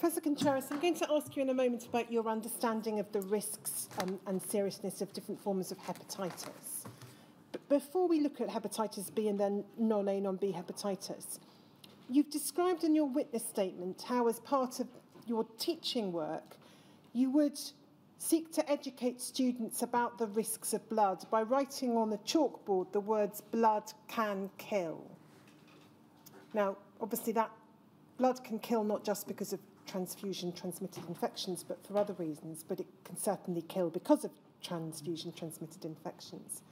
Professor Contreras, I'm going to ask you in a moment about your understanding of the risks um, and seriousness of different forms of hepatitis. But before we look at hepatitis B and then non-A, non-B hepatitis, you've described in your witness statement how as part of your teaching work, you would seek to educate students about the risks of blood by writing on the chalkboard the words blood can kill. Now, obviously that blood can kill not just because of transfusion transmitted infections, but for other reasons, but it can certainly kill because of transfusion transmitted infections.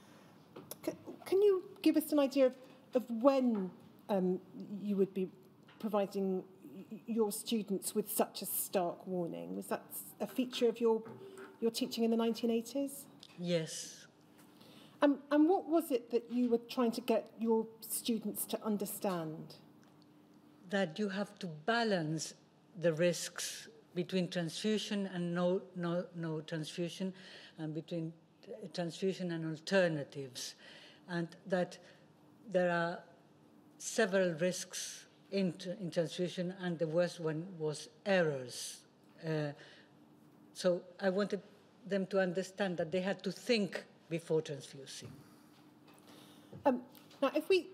C can you give us an idea of, of when um, you would be providing your students with such a stark warning? Was that a feature of your, your teaching in the 1980s? Yes. Um, and what was it that you were trying to get your students to understand? That you have to balance the risks between transfusion and no, no, no transfusion, and between transfusion and alternatives, and that there are several risks in, in transfusion, and the worst one was errors. Uh, so I wanted them to understand that they had to think before transfusing. Um, now, if we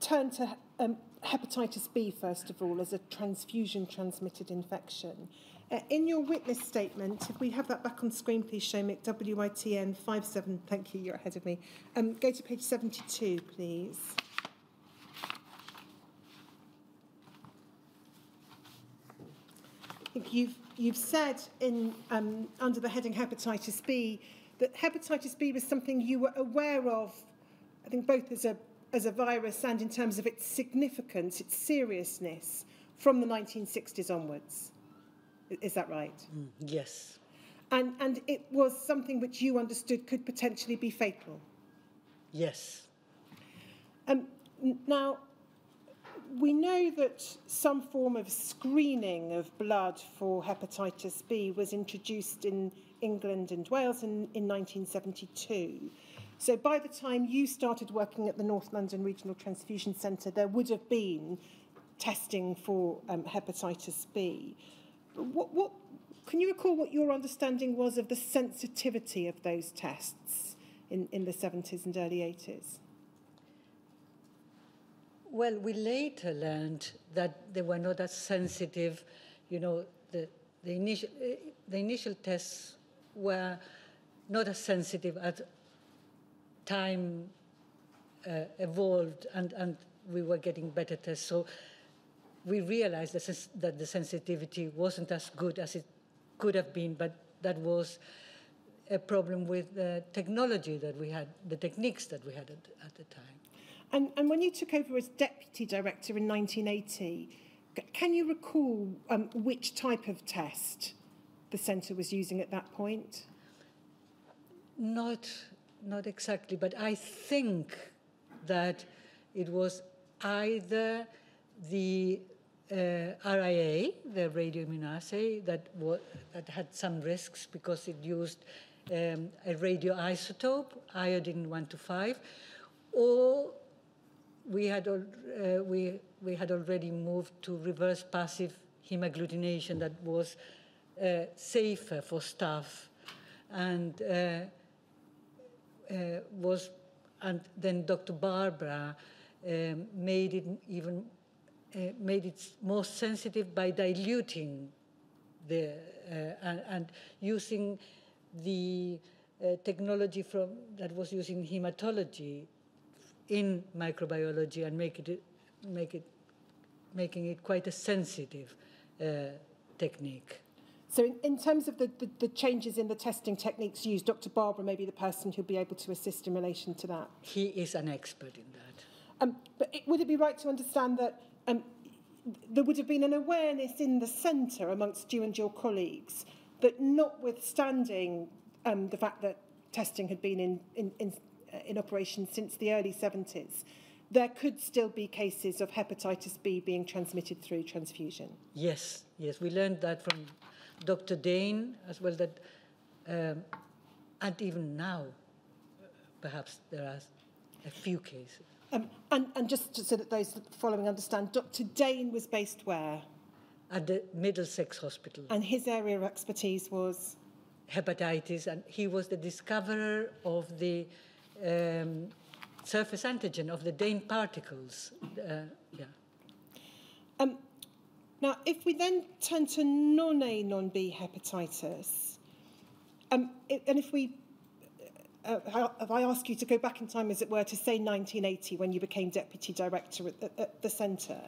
turn to um, hepatitis B, first of all, as a transfusion transmitted infection, uh, in your witness statement, if we have that back on screen, please show me WITN 57. Thank you, you're ahead of me. Um, go to page 72, please. you've, you've said in, um, under the heading hepatitis B that hepatitis B was something you were aware of, I think both as a, as a virus and in terms of its significance, its seriousness, from the 1960s onwards. Is that right? Mm, yes. And, and it was something which you understood could potentially be fatal? Yes. Um, now, we know that some form of screening of blood for hepatitis B was introduced in England and Wales in, in 1972. So by the time you started working at the North London Regional Transfusion Centre, there would have been testing for um, hepatitis B. What, what, can you recall what your understanding was of the sensitivity of those tests in, in the 70s and early 80s? Well, we later learned that they were not as sensitive. You know, the, the, initial, the initial tests were not as sensitive as time uh, evolved and, and we were getting better tests. So we realized that, the sensitivity wasn't as good as it could have been, but that was a problem with the technology that we had, the techniques that we had at, at the time. And, and when you took over as deputy director in 1980, can you recall um, which type of test the centre was using at that point? Not, not exactly, but I think that it was either the uh, RIA, the radioimmunoassay, that, that had some risks because it used um, a radioisotope, iodine 125, or we had, al uh, we, we had already moved to reverse passive hemagglutination that was uh, safer for staff. And uh, was, and then Dr. Barbara um, made it even, uh, made it more sensitive by diluting the, uh, and, and, using the technology from, that was used in hematology in microbiology and make it, make it, making it quite a sensitive uh, technique. So in, in terms of the, the, the changes in the testing techniques used, Dr. Barbara may be the person who'll be able to assist in relation to that. He is an expert in that. Um, but it, would it be right to understand that um, there would have been an awareness in the centre amongst you and your colleagues that notwithstanding um, the fact that testing had been in, in, in uh, in operation since the early 70s, there could still be cases of hepatitis B being transmitted through transfusion. Yes, yes, we learned that from Dr. Dane as well. That um, and even now, perhaps there are a few cases. Um, and, and just so that those following understand, Dr. Dane was based where? at the Middlesex Hospital. And his area of expertise was? Hepatitis, and he was the discoverer of the um, surface antigen of the Dane particles. Uh, yeah. Um, now, if we then turn to non-A, non-B hepatitis, um, it, and if we, uh, if I ask you to go back in time, as it were, to say 1980 when you became deputy director at, at, at the centre,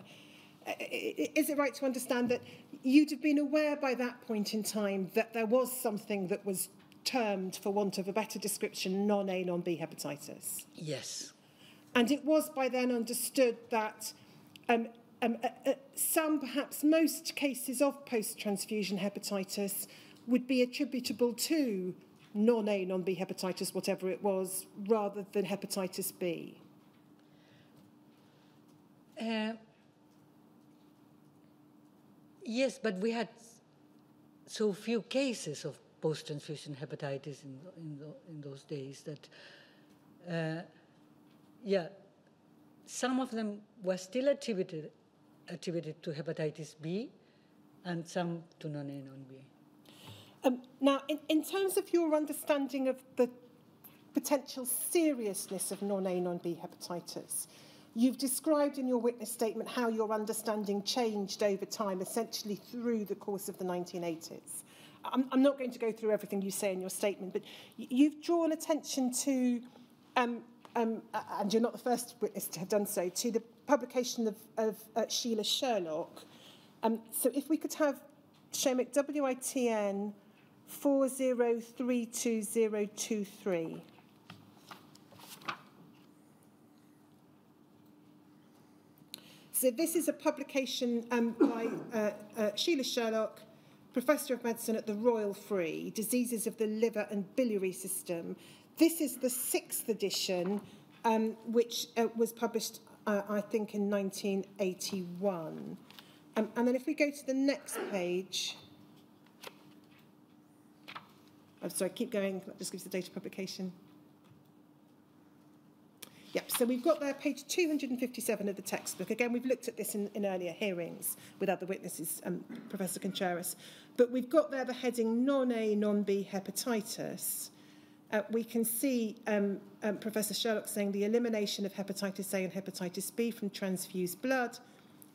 uh, is it right to understand that you'd have been aware by that point in time that there was something that was termed, for want of a better description, non-A, non-B hepatitis? Yes. And it was by then understood that um, um, uh, uh, some, perhaps most cases of post-transfusion hepatitis would be attributable to non-A, non-B hepatitis, whatever it was, rather than hepatitis B? Uh, yes, but we had so few cases of post-transfusion hepatitis in, in, in those days that, uh, yeah, some of them were still attributed attributed to hepatitis B and some to non-A, non-B. Um, now, in, in terms of your understanding of the potential seriousness of non-A, non-B hepatitis, you've described in your witness statement how your understanding changed over time, essentially through the course of the 1980s. I'm, I'm not going to go through everything you say in your statement, but you've drawn attention to, um, um, and you're not the first witness to have done so, to the publication of, of uh, Sheila Sherlock. Um, so if we could have Shomic WITN 4032023. So this is a publication um, by uh, uh, Sheila Sherlock, Professor of Medicine at the Royal Free, Diseases of the Liver and Biliary System. This is the sixth edition, um, which uh, was published uh, I think, in 1981. Um, and then if we go to the next page, I'm sorry, keep going, that just gives the date of publication. Yep, so we've got there page 257 of the textbook. Again, we've looked at this in, in earlier hearings with other witnesses, um, Professor Contreras. But we've got there the heading non-A, non-B hepatitis. Uh, we can see um, um, Professor Sherlock saying the elimination of hepatitis A and hepatitis B from transfused blood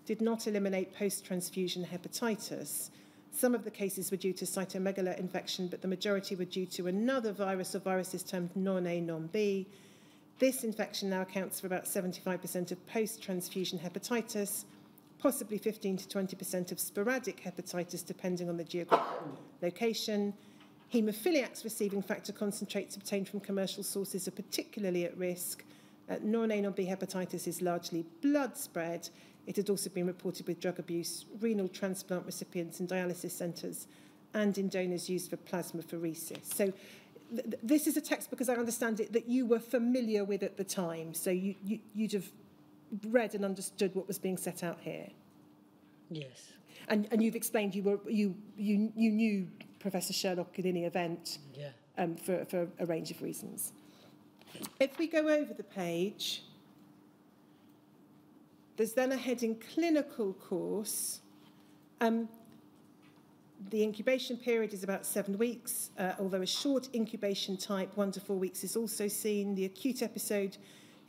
did not eliminate post-transfusion hepatitis. Some of the cases were due to cytomegalo infection, but the majority were due to another virus or viruses termed non-A, non-B. This infection now accounts for about 75% of post-transfusion hepatitis, possibly 15 to 20% of sporadic hepatitis, depending on the geographic location. Haemophiliacs receiving factor concentrates obtained from commercial sources are particularly at risk. Uh, non-A, B hepatitis is largely blood spread. It had also been reported with drug abuse, renal transplant recipients in dialysis centres, and in donors used for plasmapheresis. So th this is a text, because I understand it, that you were familiar with at the time. So you, you, you'd have read and understood what was being set out here. Yes. And, and you've explained you were you you you knew Professor Sherlock in any event yeah. um, for, for a range of reasons. If we go over the page, there's then a heading clinical course. Um, the incubation period is about seven weeks, uh, although a short incubation type, one to four weeks, is also seen. The acute episode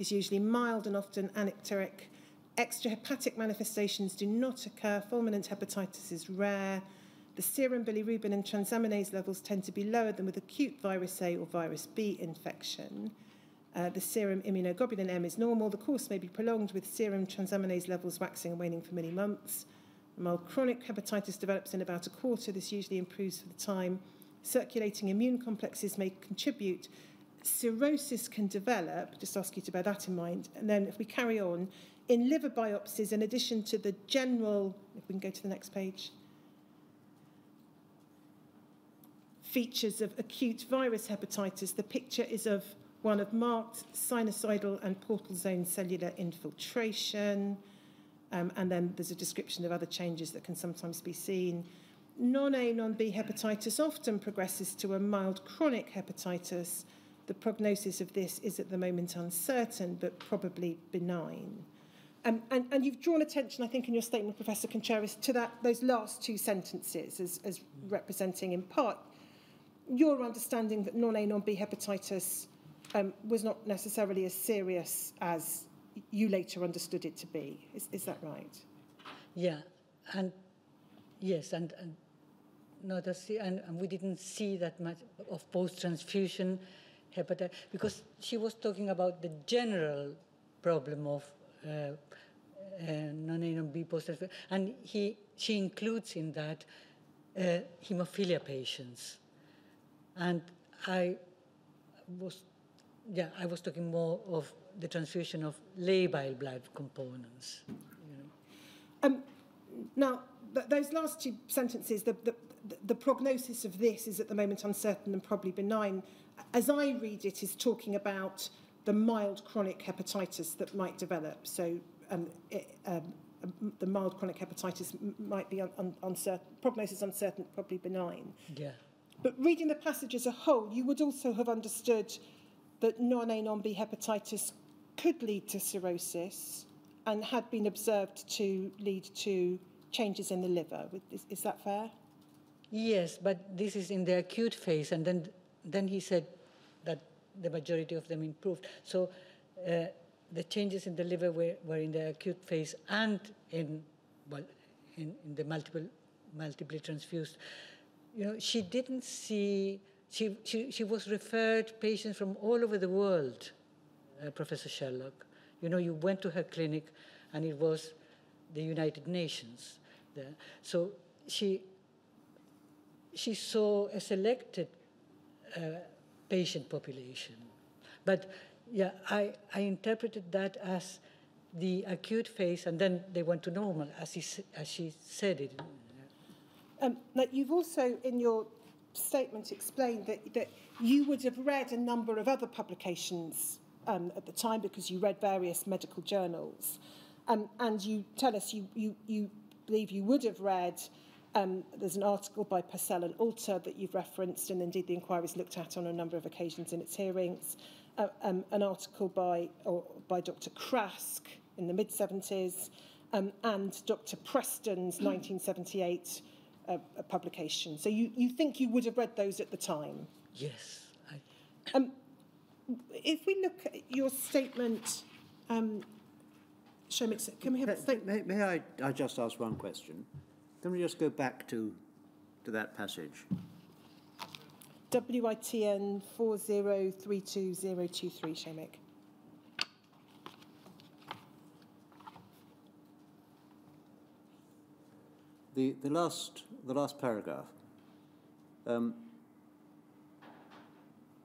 is usually mild and often anicteric. Extrahepatic manifestations do not occur. Fulminant hepatitis is rare. The serum bilirubin and transaminase levels tend to be lower than with acute virus A or virus B infection. Uh, the serum immunoglobulin M is normal. The course may be prolonged with serum transaminase levels waxing and waning for many months. Mild chronic hepatitis develops in about a quarter. This usually improves the time. Circulating immune complexes may contribute. Cirrhosis can develop, just ask you to bear that in mind. And then if we carry on, in liver biopsies, in addition to the general, if we can go to the next page, features of acute virus hepatitis. The picture is of one of marked sinusoidal and portal zone cellular infiltration. Um, and then there's a description of other changes that can sometimes be seen. Non-A, non-B hepatitis often progresses to a mild chronic hepatitis. The prognosis of this is at the moment uncertain, but probably benign. Um, and, and you've drawn attention, I think, in your statement, Professor Contreras, to that, those last two sentences as, as representing, in part, your understanding that non-A, non-B hepatitis um, was not necessarily as serious as you later understood it to be. Is, is that right? Yeah, and yes, and, and and, and we didn't see that much of post-transfusion hepatitis because she was talking about the general problem of uh, uh, non-A, non-B post-transfusion, and he, she includes in that uh, hemophilia patients. And I was, yeah, I was talking more of the transfusion of labile blood components. You know. Um, now, th those last two sentences, the, the, the prognosis of this is at the moment uncertain and probably benign. As I read it, is talking about the mild chronic hepatitis that might develop. So um, it, um, the mild chronic hepatitis might be un un uncertain, prognosis uncertain, probably benign. Yeah. But reading the passage as a whole, you would also have understood that non-A, non-B hepatitis could lead to cirrhosis and had been observed to lead to changes in the liver. Is, is that fair? Yes, but this is in the acute phase, and then, then he said that the majority of them improved. So uh, the changes in the liver were, were in the acute phase and in, well, in, in the multiple, multiply transfused you know, she didn't see, she, she, she was referred patients from all over the world, uh, Professor Sherlock. You know, you went to her clinic and it was the United Nations there. So she, she saw a selected uh, patient population. But yeah, I, I interpreted that as the acute phase, and then they went to normal, as, he, as she said it. Um, you've also, in your statement, explained that, that you would have read a number of other publications um, at the time because you read various medical journals. Um, and you tell us you, you, you believe you would have read, um, there's an article by Purcell and Alter that you've referenced, and indeed the inquiry's looked at on a number of occasions in its hearings, uh, um, an article by, or, by Dr. Craske in the mid-70s, um, and Dr. Preston's 1978 a, a publication. So you, you think you would have read those at the time? Yes. I... Um, if we look at your statement, um, Shomik, can we have a? May, may I, I just ask one question? Can we just go back to, to that passage? WITN 4032023, Shomik. The, the, last, the last paragraph, um,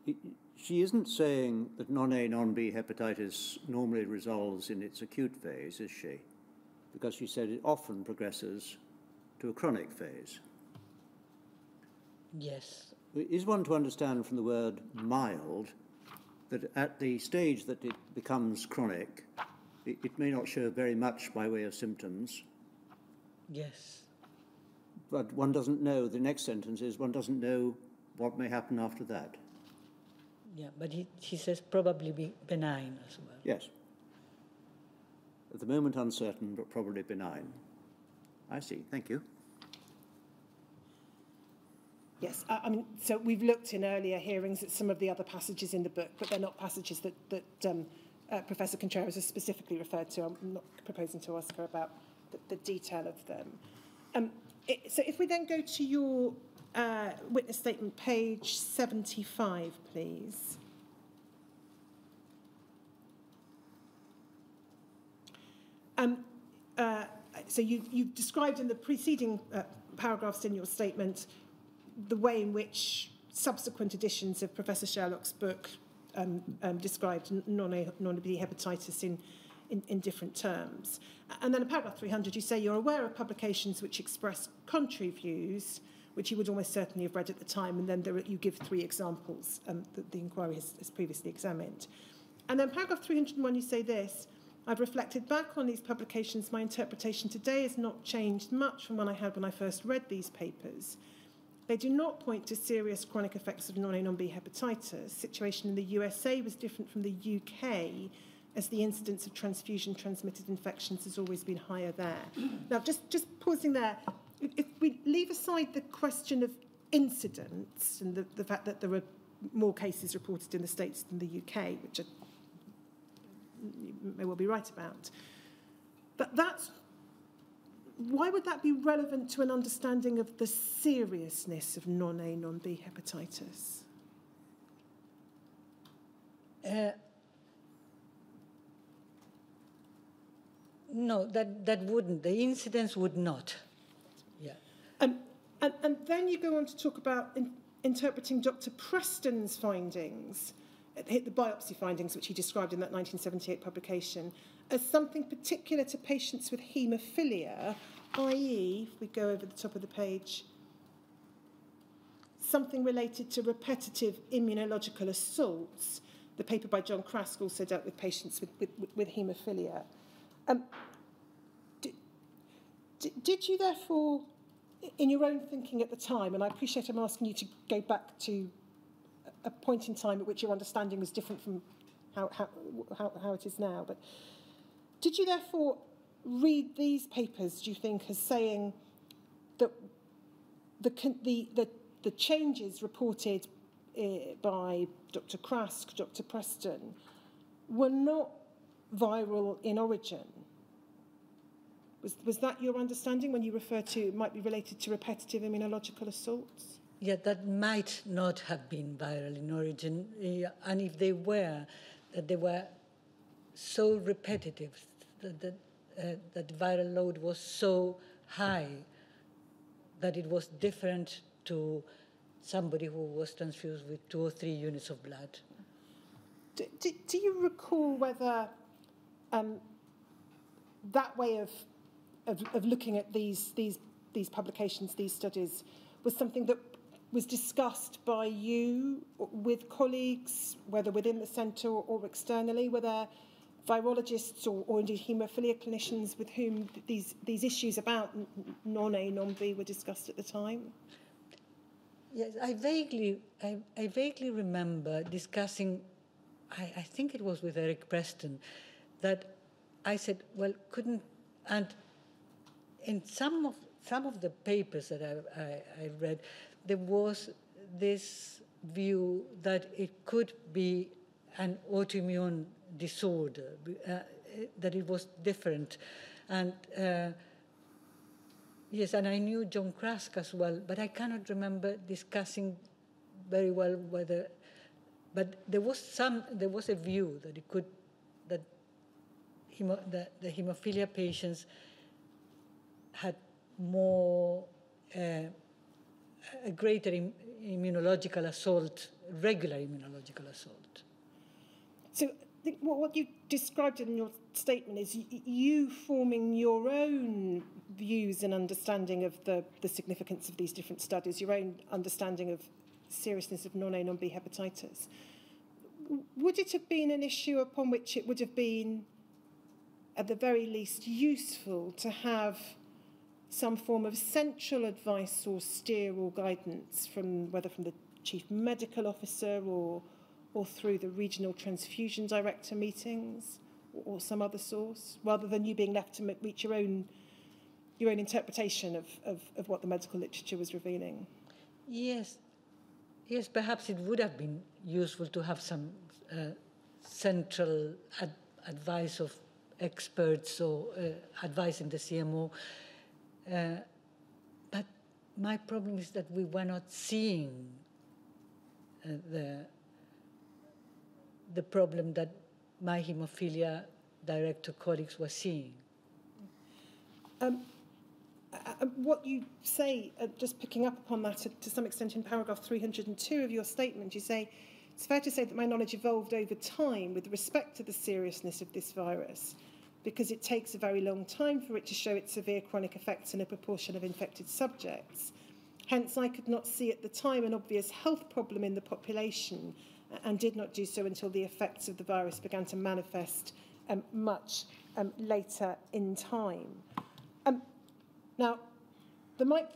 it, she isn't saying that non-A, non-B hepatitis normally resolves in its acute phase, is she? Because she said it often progresses to a chronic phase. Yes. Is one to understand from the word mild that at the stage that it becomes chronic, it, it may not show very much by way of symptoms? Yes but one doesn't know, the next sentence is one doesn't know what may happen after that. Yeah, but he, he says probably be benign as well. Yes. At the moment uncertain, but probably benign. I see. Thank you. Yes, I, I mean, so we've looked in earlier hearings at some of the other passages in the book, but they're not passages that, that um, uh, Professor Contreras has specifically referred to. I'm not proposing to ask her about the, the detail of them. Um, it, so if we then go to your uh, witness statement, page 75, please. Um, uh, so you've, you've described in the preceding uh, paragraphs in your statement the way in which subsequent editions of Professor Sherlock's book um, um, described non-B non hepatitis in in, in different terms. And then in paragraph 300, you say you're aware of publications which express contrary views, which you would almost certainly have read at the time, and then there you give three examples um, that the inquiry has, has previously examined. And then paragraph 301, you say this, I've reflected back on these publications. My interpretation today has not changed much from one I had when I first read these papers. They do not point to serious chronic effects of non-A, non-B hepatitis. situation in the USA was different from the UK, as the incidence of transfusion-transmitted infections has always been higher there. now, just, just pausing there, if, we leave aside the question of incidents and the, the fact that there are more cases reported in the States than the UK, which are, you may well be right about, that that's why would that be relevant to an understanding of the seriousness of non-A, non-B hepatitis? Uh, no, that, that wouldn't. The incidence would not. Yeah. Um, and, and then you go on to talk about in, interpreting Dr. Preston's findings, the biopsy findings, which he described in that 1978 publication, as something particular to patients with haemophilia, i.e., if we go over the top of the page, something related to repetitive immunological assaults. The paper by John Craske also dealt with patients with, with, with haemophilia. Um, did, did you therefore, in your own thinking at the time, and I appreciate I'm asking you to go back to a point in time at which your understanding was different from how, how, how, how it is now, but did you therefore read these papers, do you think, as saying that the, the, the, the changes reported uh, by Dr. Craske, Dr. Preston, were not viral in origin? Was, was that your understanding when you refer to it might be related to repetitive immunological assaults? Yeah, that might not have been viral in origin. Uh, and if they were, that they were so repetitive that, that, uh, that the viral load was so high that it was different to somebody who was transfused with two or three units of blood. Do, do, do you recall whether um, that way of, of, of looking at these, these, these publications, these studies, was something that was discussed by you with colleagues, whether within the centre or, externally? Were there virologists or, or indeed haemophilia clinicians with whom these, these issues about non-A, non-B were discussed at the time? Yes, I vaguely, I, I vaguely remember discussing, I, I think it was with Eric Preston, that I said, well, couldn't, and in some of, some of the papers that I, I, I read, there was this view that it could be an autoimmune disorder, uh, that it was different. And uh, yes, and I knew John Craske as well, but I cannot remember discussing very well whether, but there was some, there was a view that it could, the, the hemophilia patients had more, uh, a greater Im immunological assault, regular immunological assault. So what you described in your statement is you forming your own views and understanding of the, the significance of these different studies, your own understanding of seriousness of non-A, non-B hepatitis. Would it have been an issue upon which it would have been, at the very least, useful to have some form of central advice or steer or guidance from whether from the chief medical officer or or through the regional transfusion director meetings or, or some other source, rather than you being left to reach your own, your own interpretation of, of, of what the medical literature was revealing? Yes, yes, perhaps it would have been useful to have some uh, central ad advice of experts or uh, advice the CMO. Uh, but my problem is that we were not seeing uh, the the problem that my hemophilia director colleagues were seeing. Um, uh, what you say, uh, just picking up upon that to, to some extent in paragraph 302 of your statement, you say, it's fair to say that my knowledge evolved over time with respect to the seriousness of this virus because it takes a very long time for it to show its severe chronic effects in a proportion of infected subjects. Hence, I could not see at the time an obvious health problem in the population and did not do so until the effects of the virus began to manifest um, much um, later in time. Um, now, there might,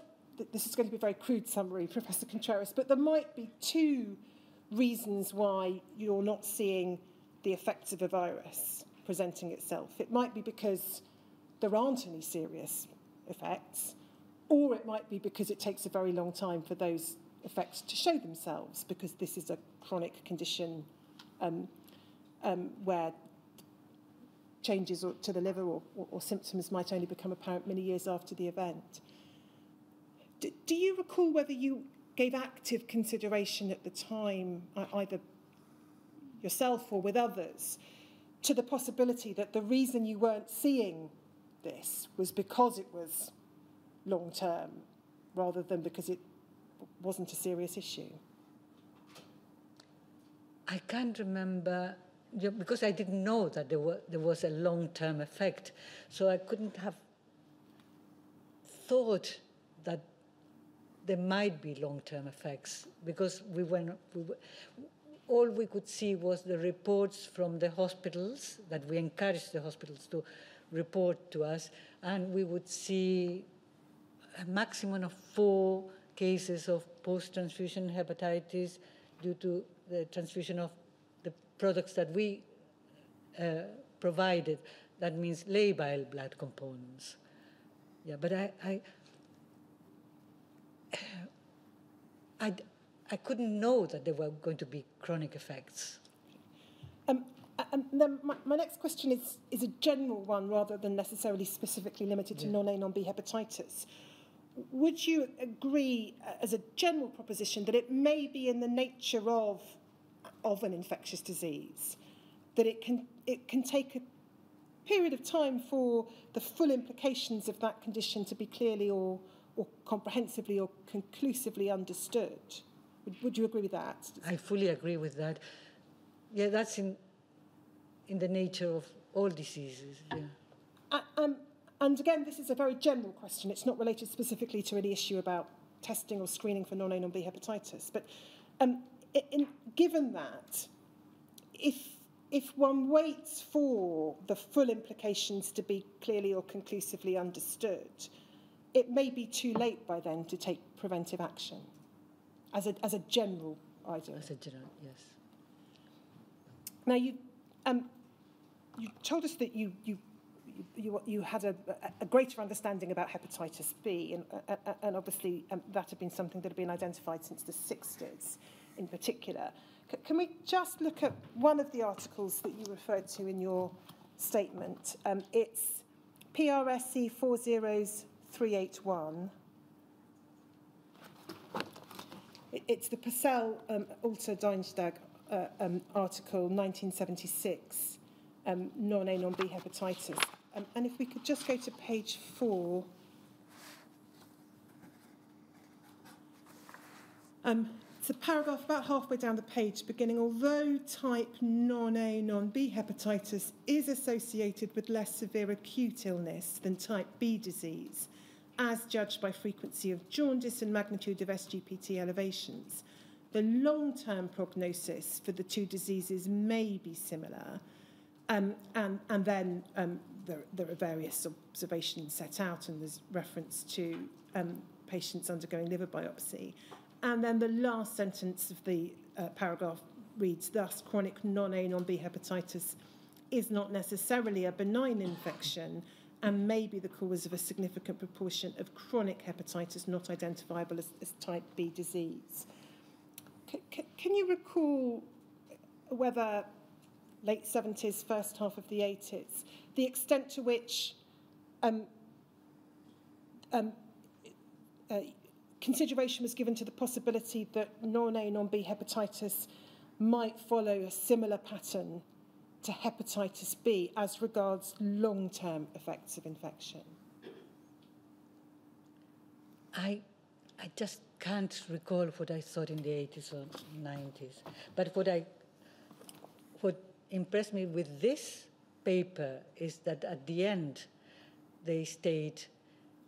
this is going to be a very crude summary, Professor Contreras, but there might be two reasons why you're not seeing the effects of a virus. Presenting itself. It might be because there aren't any serious effects, or it might be because it takes a very long time for those effects to show themselves, because this is a chronic condition um, um, where changes to the liver or, or, or symptoms might only become apparent many years after the event. D do you recall whether you gave active consideration at the time, either yourself or with others, to the possibility that the reason you weren't seeing this was because it was long term rather than because it wasn't a serious issue? I can't remember because I didn't know that there, were, there was a long term effect, so I couldn't have thought that there might be long term effects because we went, we were, all we could see was the reports from the hospitals that we encouraged the hospitals to report to us, and we would see a maximum of four cases of post transfusion hepatitis due to the transfusion of the products that we uh, provided. That means labile blood components. Yeah, but I, I, I, I couldn't know that there were going to be chronic effects. Um, and then my, my next question is, is a general one rather than necessarily specifically limited to yeah. non-A, non-B hepatitis. Would you agree uh, as a general proposition that it may be in the nature of, of an infectious disease, that it can, it can take a period of time for the full implications of that condition to be clearly or, or comprehensively or conclusively understood? Would, would you agree with that? I fully agree with that. Yeah, that's in, in the nature of all diseases. Yeah. Uh, um, and again, this is a very general question. It's not related specifically to any issue about testing or screening for non-A, non-B hepatitis. But um, in, given that, if, if one waits for the full implications to be clearly or conclusively understood, it may be too late by then to take preventive action as a, as a general idea. As a general, yes. Now, you, um, you told us that you, you, you, you had a, a greater understanding about hepatitis B, and, uh, uh, and obviously um, that had been something that had been identified since the 60s in particular. C can we just look at one of the articles that you referred to in your statement? Um, it's PRSC 40381. It's the Purcell um, Alter Dienstag uh, um, article 1976, um, non-A, non-B hepatitis. Um, and if we could just go to page four. Um, it's a paragraph about halfway down the page beginning, although type non-A, non-B hepatitis is associated with less severe acute illness than type B disease, as judged by frequency of jaundice and magnitude of SGPT elevations. The long-term prognosis for the two diseases may be similar, um, and, and then um, there, there are various observations set out, and there's reference to um, patients undergoing liver biopsy. And then the last sentence of the uh, paragraph reads, thus, chronic non-A, non-B hepatitis is not necessarily a benign infection, and may be the cause of a significant proportion of chronic hepatitis not identifiable as, as type B disease. C can you recall whether late 70s, first half of the 80s, the extent to which um, um, uh, consideration was given to the possibility that non-A, non-B hepatitis might follow a similar pattern to hepatitis B as regards long-term effects of infection? I, I just can't recall what I thought in the 80s or 90s. But what, I, what impressed me with this paper is that at the end they state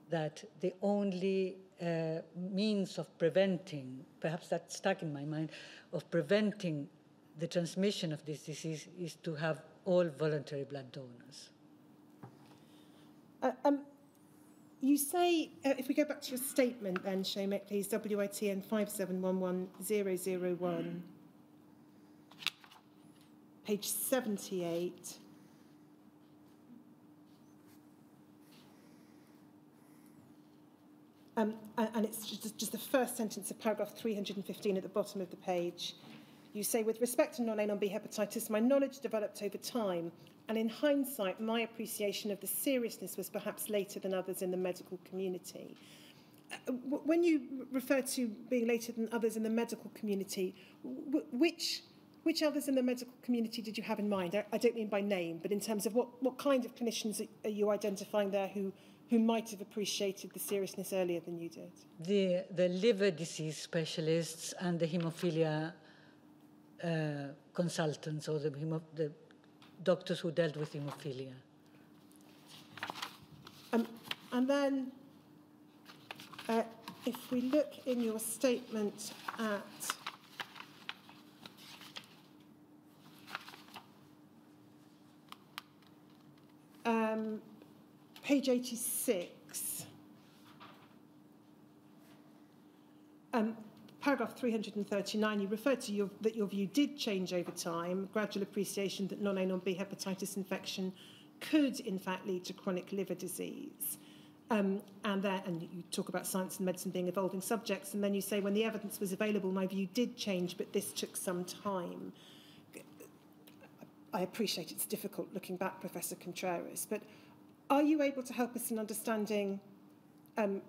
that the only uh, means of preventing, perhaps that stuck in my mind, of preventing the transmission of this disease is to have all voluntary blood donors. Uh, um, you say, uh, if we go back to your statement then, Shomek, please, WITN 5711001, page 78. Um, and it's just, just the first sentence of paragraph 315 at the bottom of the page. You say, with respect to non-A, non-B hepatitis, my knowledge developed over time, and in hindsight, my appreciation of the seriousness was perhaps later than others in the medical community. Uh, when you refer to being later than others in the medical community, which which others in the medical community did you have in mind? I, don't mean by name, but in terms of what, what kind of clinicians are you identifying there who, who might have appreciated the seriousness earlier than you did? The, the liver disease specialists and the hemophilia uh, consultants or the, the doctors who dealt with hemophilia. Um, and then, uh, if we look in your statement at um, page 86, um, paragraph 339, you refer to your, that your view did change over time, gradual appreciation that non-A, non-B hepatitis infection could in fact lead to chronic liver disease. Um, and, there, and you talk about science and medicine being evolving subjects, and then you say when the evidence was available, my view did change, but this took some time. I appreciate it's difficult looking back, Professor Contreras, but are you able to help us in understanding um,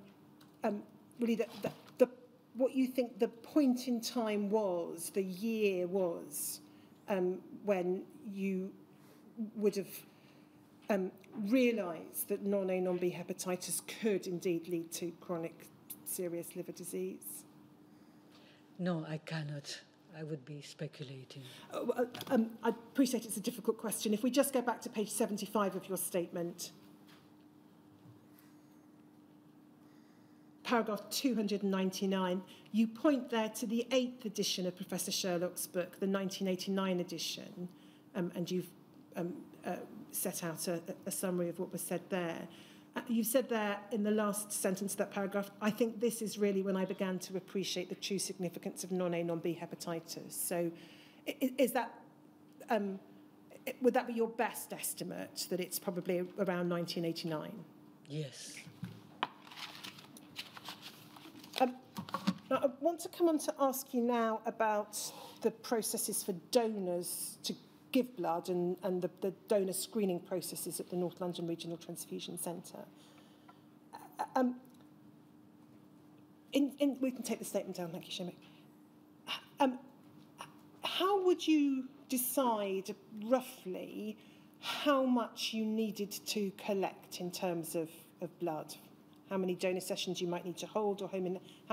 um, really that, the, what you think the point in time was, the year was, um, when you would have um, realised that non-A, non-B hepatitis could indeed lead to chronic serious liver disease? No, I cannot. I would be speculating. Uh, um, I appreciate it's a difficult question. If we just go back to page 75 of your statement, paragraph 299, you point there to the eighth edition of Professor Sherlock's book, the 1989 edition, um, and you've um, uh, set out a, a summary of what was said there. Uh, you said there in the last sentence of that paragraph, I think this is really when I began to appreciate the true significance of non-A, non-B hepatitis. So is that, um, would that be your best estimate, that it's probably around 1989? Yes. Um, now, I want to come on to ask you now about the processes for donors to give blood and, and the, the donor screening processes at the North London Regional Transfusion Centre. Uh, um, in, in, we can take the statement down, thank you, Shemik. Um, how would you decide roughly how much you needed to collect in terms of, of blood? How many donor sessions you might need to hold or how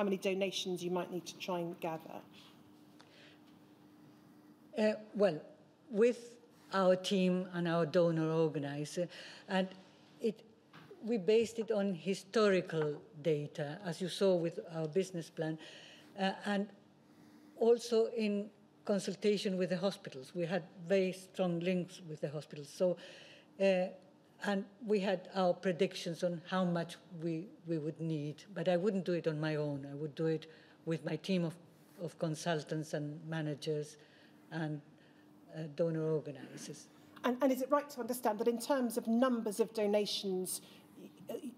many, donations you might need to try and gather? Uh, well, with our team and our donor organizer. And it, we based it on historical data, as you saw with our business plan, uh, and also in consultation with the hospitals. We had very strong links with the hospitals. So, uh, and we had our predictions on how much we, we would need. But I wouldn't do it on my own. I would do it with my team of, of consultants and managers and uh, donor organizers. And, and is it right to understand that in terms of numbers of donations,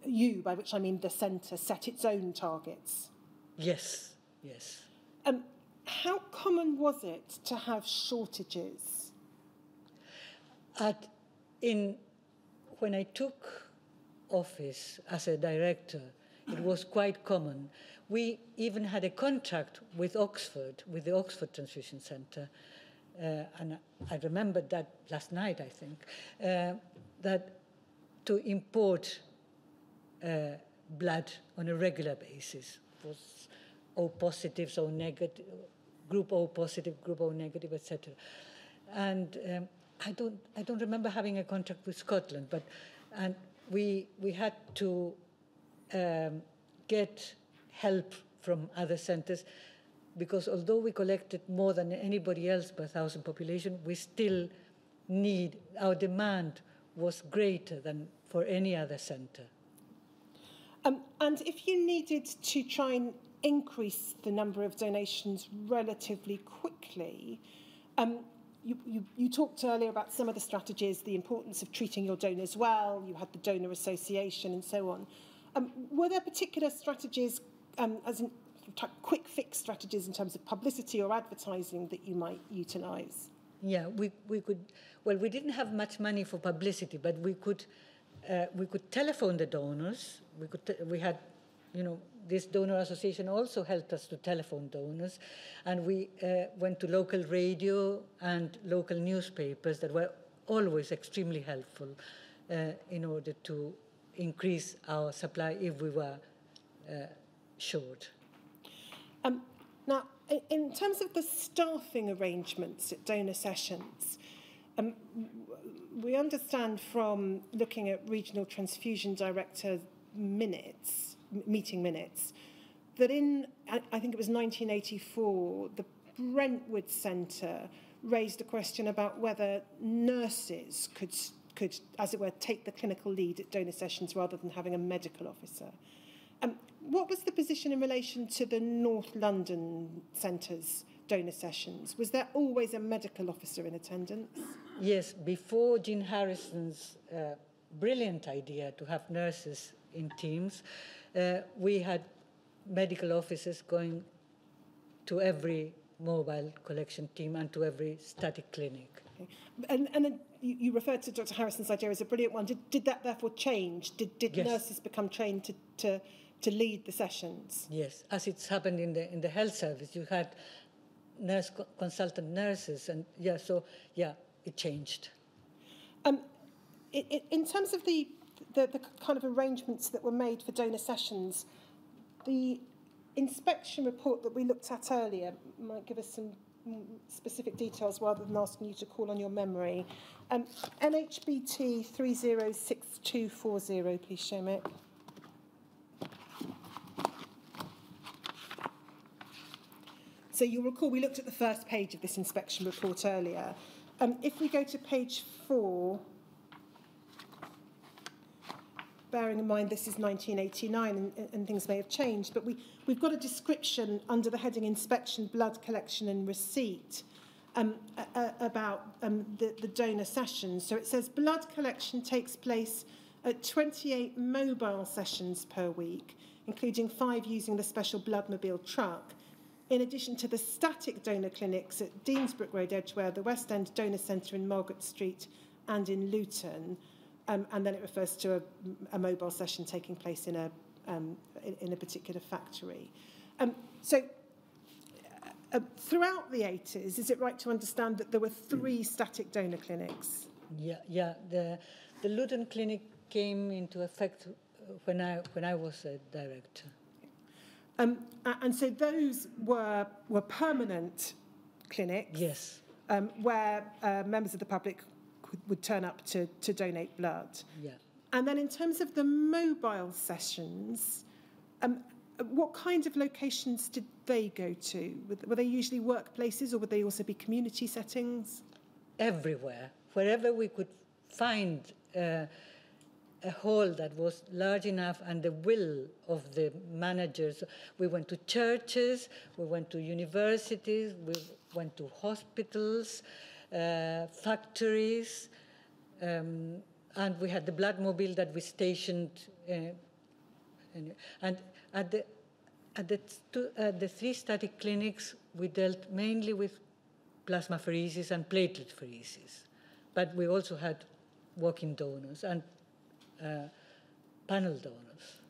you, by which I mean the centre, set its own targets? Yes, yes. Um, how common was it to have shortages? At, in, when I took office as a director, it was quite common. We even had a contract with Oxford, with the Oxford Transfusion Centre, uh, and I remembered that last night, I think, uh, that to import uh, blood on a regular basis was O positives, O negative, group O positive, group O negative, etc. And um, I don't, I don't remember having a contract with Scotland, but and we we had to um, get help from other centres because although we collected more than anybody else per thousand population, we still need, our demand was greater than for any other centre. Um, and if you needed to try and increase the number of donations relatively quickly, um, you, you, you talked earlier about some of the strategies, the importance of treating your donors well, you had the donor association and so on. Um, were there particular strategies, um, as in quick fix strategies in terms of publicity or advertising that you might utilise? Yeah, we, we could, well, we didn't have much money for publicity, but we could, uh, we could telephone the donors. We, could we had, you know, this donor association also helped us to telephone donors. And we uh, went to local radio and local newspapers that were always extremely helpful uh, in order to increase our supply if we were uh, short. Um, now, in terms of the staffing arrangements at donor sessions, um, we understand from looking at regional transfusion director minutes, meeting minutes, that in, I think it was 1984, the Brentwood Centre raised a question about whether nurses could, could, as it were, take the clinical lead at donor sessions rather than having a medical officer. Um, what was the position in relation to the North London Centre's donor sessions? Was there always a medical officer in attendance? Yes, before Jean Harrison's uh, brilliant idea to have nurses in teams, uh, we had medical officers going to every mobile collection team and to every static clinic. Okay. And, and you, you referred to Dr. Harrison's idea as a brilliant one. Did, did that therefore change? Did, did yes. nurses become trained to, to, to lead the sessions? Yes, as it's happened in the, in the health service. You had nurse consultant nurses, and yeah, so yeah, it changed. Um, it, in terms of the, the, the kind of arrangements that were made for donor sessions, the inspection report that we looked at earlier might give us some specific details rather than asking you to call on your memory. Um, NHBT 306240, please, Shomik. So you'll recall we looked at the first page of this inspection report earlier. Um, if we go to page four, bearing in mind this is 1989 and, and things may have changed, but we, we've got a description under the heading Inspection, Blood Collection and Receipt um, about um, the, the donor sessions. So it says blood collection takes place at 28 mobile sessions per week, including five using the special Bloodmobile truck, in addition to the static donor clinics at Deansbrook Road, Edgware, the West End Donor Centre in Margaret Street and in Luton. Um, and then it refers to a, a mobile session taking place in a, um, in, in a particular factory. Um, so uh, throughout the 80s, is it right to understand that there were three static donor clinics? Yeah, yeah. The, the Luton clinic came into effect when I, when I was a director. Um, and so those were, were permanent clinics? Yes. Um, where uh, members of the public would turn up to, to donate blood. Yeah. And then in terms of the mobile sessions, um, what kind of locations did they go to? Were they usually workplaces or would they also be community settings? Everywhere. Wherever we could find uh, a hall that was large enough and the will of the managers. We went to churches, we went to universities, we went to hospitals, factories, um, and we had the blood mobile that we stationed. Uh, and at the, at the, two, at the three static clinics, we dealt mainly with plasmapheresis and platelet. But we also had walk-in donors and uh, panel donors.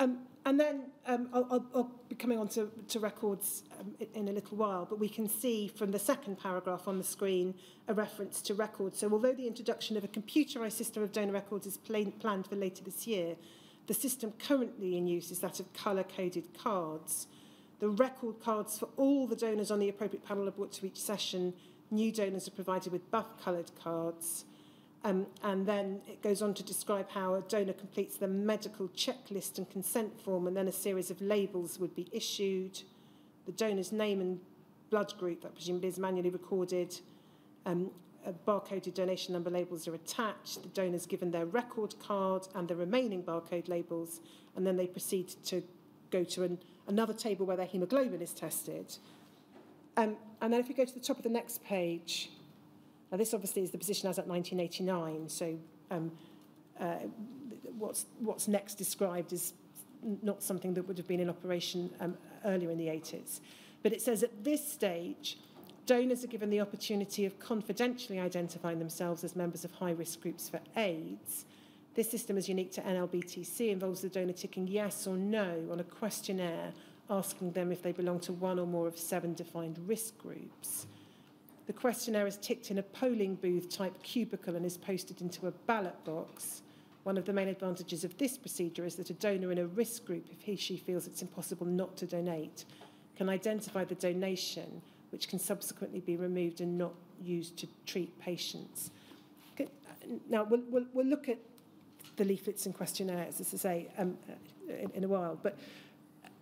Um, and then um, I'll, I'll, be coming on to, to records um, in a little while, but we can see from the second paragraph on the screen a reference to records. So although the introduction of a computerised system of donor records is plan planned for later this year, the system currently in use is that of colour-coded cards. The record cards for all the donors on the appropriate panel are brought to each session. New donors are provided with buff-coloured cards. Um, and then it goes on to describe how a donor completes the medical checklist and consent form, and then a series of labels would be issued. The donor's name and blood group, that presumably is manually recorded. Um, barcoded donation number labels are attached. The donor's given their record card and the remaining barcode labels, and then they proceed to go to an, another table where their hemoglobin is tested. Um, and then if we go to the top of the next page, Now, this obviously is the position as at 1989, so um, uh, what's, what's next described is not something that would have been in operation um, earlier in the 80s. But it says at this stage, donors are given the opportunity of confidentially identifying themselves as members of high-risk groups for AIDS. This system is unique to NLBTC, involves the donor ticking yes or no on a questionnaire asking them if they belong to one or more of seven defined risk groups. The questionnaire is ticked in a polling booth type cubicle and is posted into a ballot box. One of the main advantages of this procedure is that a donor in a risk group, if he she feels it's impossible not to donate, can identify the donation, which can subsequently be removed and not used to treat patients. Now, we'll, we'll, we'll look at the leaflets and questionnaires, as I say, um, in, in a while, but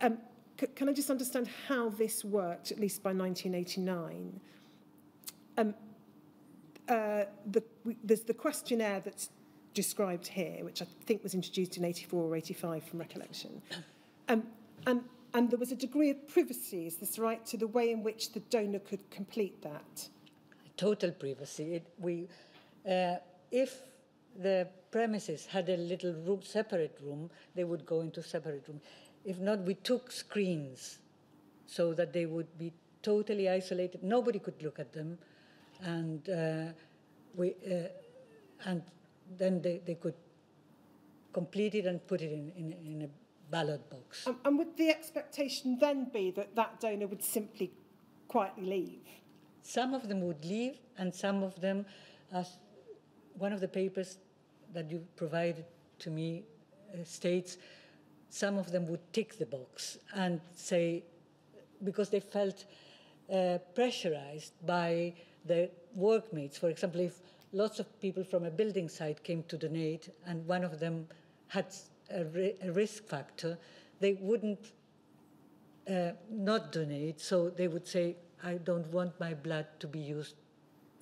um, can I just understand how this worked, at least by 1989? Um, uh, the, there's the questionnaire that's described here, which I think was introduced in 84 or 85 from recollection. Um, and, and there was a degree of privacy, is this right, to the way in which the donor could complete that? Total privacy. It, we, uh, if the premises had a little room, separate room, they would go into separate room. If not, we took screens so that they would be totally isolated. Nobody could look at them and uh, we uh, and then they, they could complete it and put it in, in, in a ballot box. Um, and would the expectation then be that that donor would simply quietly leave? Some of them would leave, and some of them, as one of the papers that you provided to me uh, states, some of them would tick the box and say, because they felt uh, pressurized by the workmates. For example, if lots of people from a building site came to donate and one of them had a, ri a risk factor, they wouldn't uh, not donate. So they would say, I don't want my blood to be used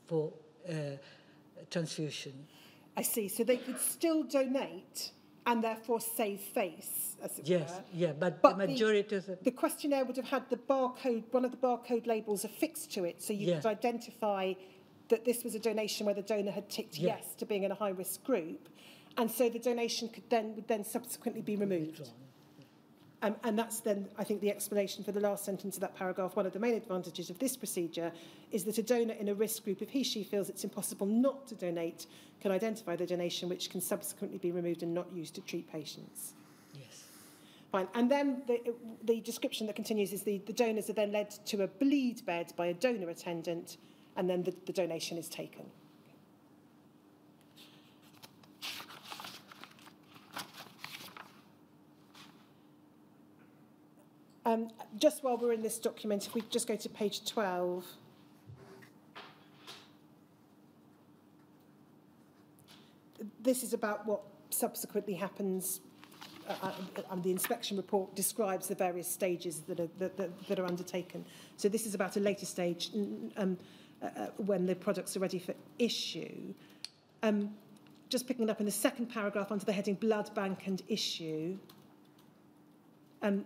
for uh, transfusion. I see. So they could still donate and therefore save face, as it yes, were. yeah, but, But the majority of the, The questionnaire would have had the barcode, one of the barcode labels affixed to it, so you Yeah. could identify that this was a donation where the donor had ticked Yeah. yes to being in a high risk group, and so the donation could then would then subsequently be removed. Um, and that's then, I think, the explanation for the last sentence of that paragraph. One of the main advantages of this procedure is that a donor in a risk group, if he, she feels it's impossible not to donate, can identify the donation, which can subsequently be removed and not used to treat patients. yes. Fine. And then the, the description that continues is the, the donors are then led to a bleed bed by a donor attendant, and then the, the donation is taken. Um, just while we're in this document, if we just go to page 12. This is about what subsequently happens uh, uh, and the inspection report describes the various stages that are, that, that, that are undertaken. So this is about a later stage um, uh, uh, when the products are ready for issue. Um, just picking it up in the second paragraph under the heading Blood Bank and Issue. Um,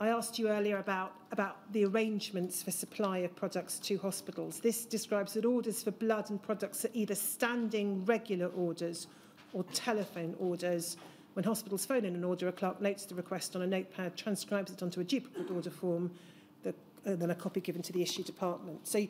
I asked you earlier about, about the arrangements for supply of products to hospitals. This describes that orders for blood and products are either standing regular orders or telephone orders. When hospitals phone in an order, a clerk notes the request on a notepad, transcribes it onto a duplicate order form, the, uh, then a copy given to the issue department. So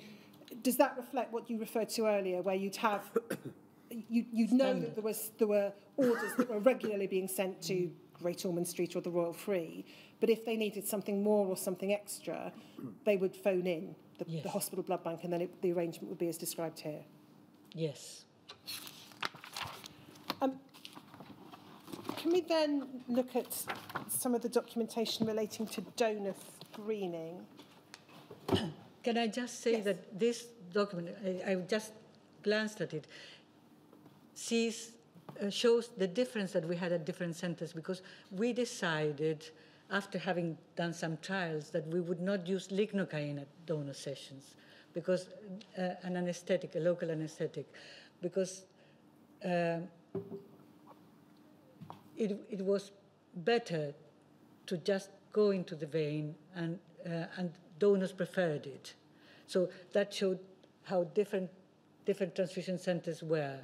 does that reflect what you referred to earlier, where you'd have, you, you'd know that there, was, there were orders that were regularly being sent to Great Ormond Street or the Royal Free, but if they needed something more or something extra, they would phone in the, Yes. the hospital blood bank and then it, the arrangement would be as described here. Yes. Um, can we then look at some of the documentation relating to donor screening? Can I just say Yes. that this document, I, I just glanced at it, sees, uh, shows the difference that we had at different centers because we decided, after having done some trials, that we would not use lignocaine at donor sessions because uh, an anesthetic, a local anesthetic, because uh, it, it was better to just go into the vein, and, uh, and donors preferred it. So that showed how different, different transfusion centers were.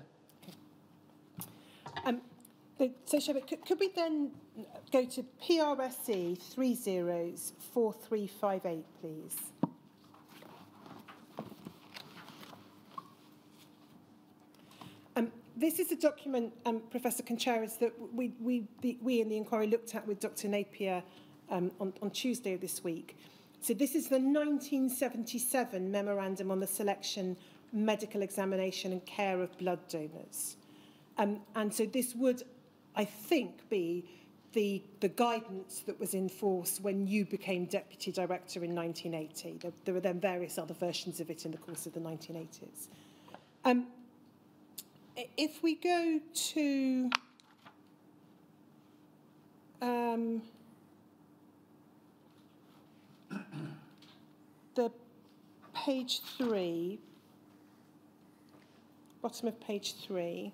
So, Shebet, could, could we then go to PRSE 304358, please? Um, this is a document, um, Professor Contreras, that we, we, we in the inquiry looked at with Dr Napier um, on, on Tuesday of this week. So this is the 1977 Memorandum on the Selection, Medical Examination and Care of Blood Donors. Um, and so this would, I think, be the, the guidance that was in force when you became Deputy Director in 1980. There, there were then various other versions of it in the course of the 1980s. Um, if we go to um, the page three, bottom of page three,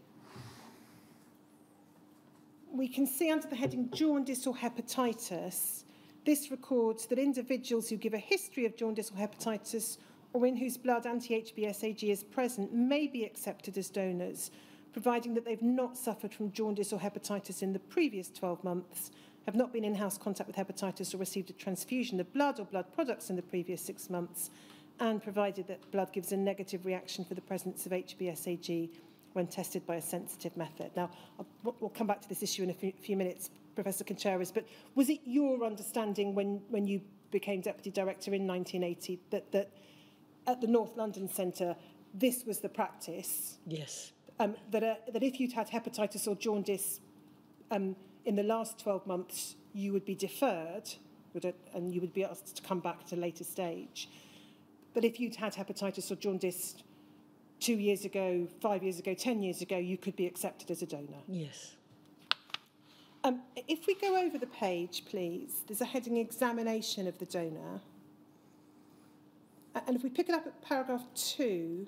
we can see under the heading jaundice or hepatitis, this records that individuals who give a history of jaundice or hepatitis or in whose blood anti-HBsAg is present may be accepted as donors, providing that they've not suffered from jaundice or hepatitis in the previous 12 months, have not been in house contact with hepatitis or received a transfusion of blood or blood products in the previous six months, and provided that blood gives a negative reaction for the presence of HBsAg when tested by a sensitive method. Now, I'll, we'll come back to this issue in a few, few minutes, Professor Contreras, but was it your understanding when, when you became Deputy Director in 1980 that, that at the North London Centre this was the practice, Yes. um, that, uh, that if you'd had hepatitis or jaundice um, in the last 12 months, you would be deferred and you would be asked to come back at a later stage. But if you'd had hepatitis or jaundice two years ago, five years ago, 10 years ago, you could be accepted as a donor. Yes. Um, if we go over the page, please, there's a heading examination of the donor. And if we pick it up at paragraph two,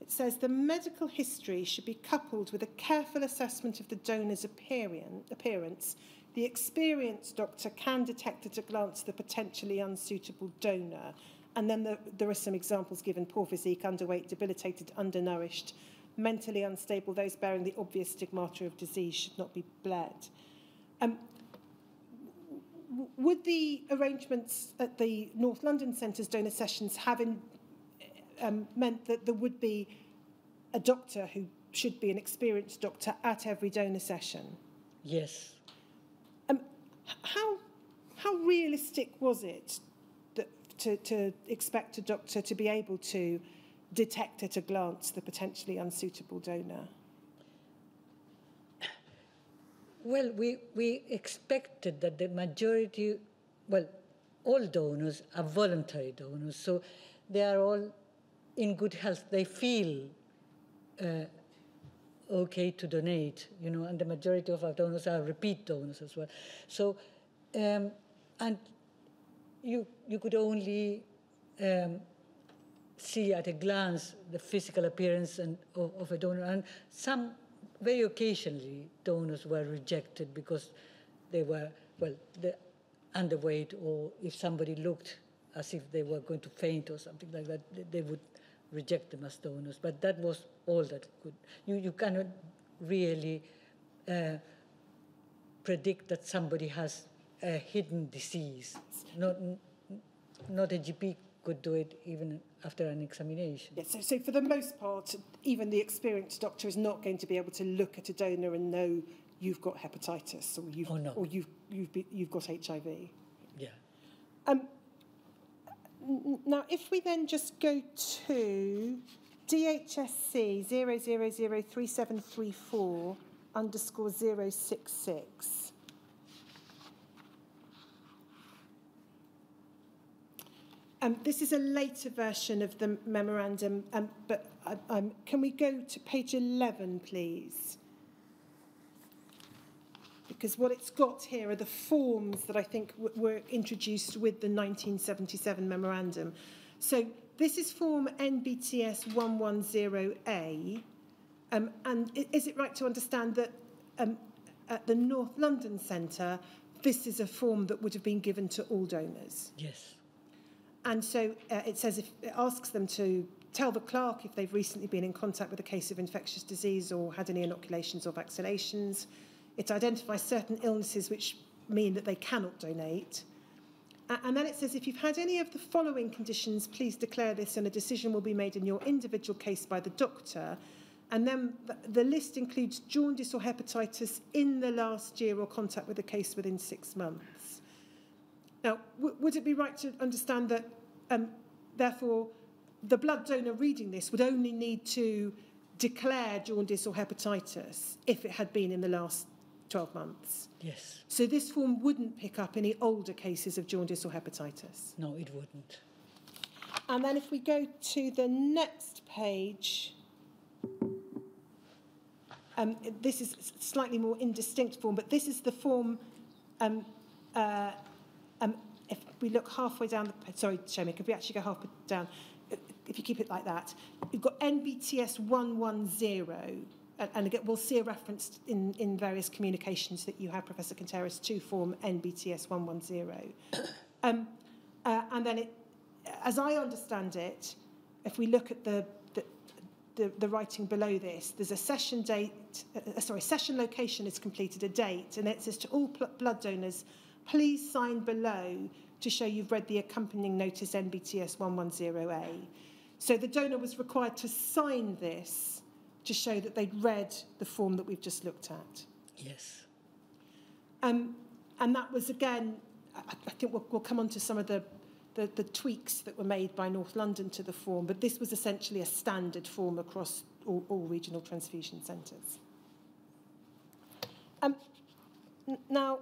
it says the medical history should be coupled with a careful assessment of the donor's appearan- appearance. The experienced doctor can detect at a glance the potentially unsuitable donor. And then the, there are some examples given poor physique, underweight, debilitated, undernourished, mentally unstable, those bearing the obvious stigmata of disease should not be bled. Um, would the arrangements at the North London Centre's donor sessions have in, um, meant that there would be a doctor who should be an experienced doctor at every donor session? Yes. Um, how, how realistic was it to, to expect a doctor to be able to detect at a glance the potentially unsuitable donor? Well, we, we expected that the majority, well, all donors are voluntary donors, so they are all in good health. They feel uh, okay to donate, you know, and the majority of our donors are repeat donors as well. So, um, and you, you could only um, see at a glance the physical appearance and, of, of a donor. And some, very occasionally, donors were rejected because they were, well, underweight, or if somebody looked as if they were going to faint or something like that, they- they would reject them as donors. But that was all that could. You, you cannot really uh, predict that somebody has a hidden disease. Not, not a GP could do it even after an examination. Yes, so, so for the most part, even the experienced doctor is not going to be able to look at a donor and know you've got hepatitis or you've, Oh, no. or you've, you've, be, you've got HIV. Yeah. Um, now, if we then just go to DHSC 00033734 underscore 066. Um, this is a later version of the memorandum, um, but uh, um, can we go to page 11, please? Because what it's got here are the forms that I think were introduced with the 1977 memorandum. So this is form NBTS 110A. Um, and is it right to understand that um, at the North London Centre, this is a form that would have been given to all donors? Yes. And so uh, it says if it asks them to tell the clerk if they've recently been in contact with a case of infectious disease or had any inoculations or vaccinations. It identifies certain illnesses which mean that they cannot donate. And then it says if you've had any of the following conditions, please declare this and a decision will be made in your individual case by the doctor. And then the list includes jaundice or hepatitis in the last year or contact with a case within six months. Now, would it be right to understand that, um, therefore, the blood donor reading this would only need to declare jaundice or hepatitis if it had been in the last 12 months? Yes. So this form wouldn't pick up any older cases of jaundice or hepatitis. No, it wouldn't. And then if we go to the next page, um, this is a slightly more indistinct form, but this is the form, um, uh, we look halfway down the, sorry, Shemik, if we actually go halfway down, uh, if you keep it like that, you've got NBTS 110, and, and again, we'll see a reference in, in various communications that you have, Professor Contreras, to form NBTS 110. Um, uh, and then it, as I understand it, if we look at the, the, the, writing below this, there's a session date, uh, sorry, session location is completed, a date, and it says to all blood donors, please sign below to show you've read the accompanying notice NBTS 110A. So the donor was required to sign this to show that they'd read the form that we've just looked at. Yes. Um, and that was again, I, I think we'll, we'll come on to some of the, the, the tweaks that were made by North London to the form, but this was essentially a standard form across all, all regional transfusion centres. Um, now,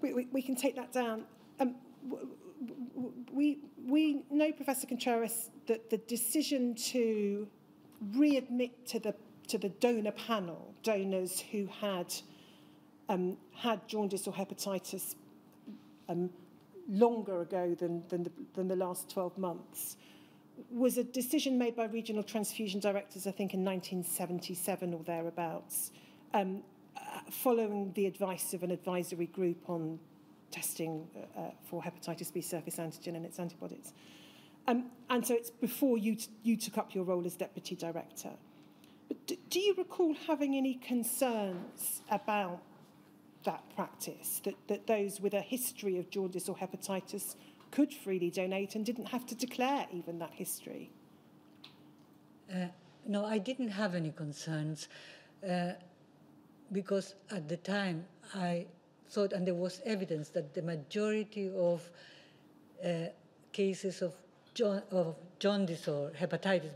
we, we, we can take that down. Um, we, we know, Professor Contreras, that the decision to readmit to the, to the donor panel donors who had um, had jaundice or hepatitis um, longer ago than, than, the, than the last 12 months was a decision made by regional transfusion directors, I think, in 1977 or thereabouts, um, following the advice of an advisory group on testing uh, uh, for hepatitis B surface antigen and its antibodies. Um, and so it's before you, you took up your role as deputy director. But do, do you recall having any concerns about that practice, that, that those with a history of jaundice or hepatitis could freely donate and didn't have to declare even that history? Uh, no, I didn't have any concerns uh, because at the time I thought, and there was evidence that the majority of uh, cases of, of jaundice or hepatitis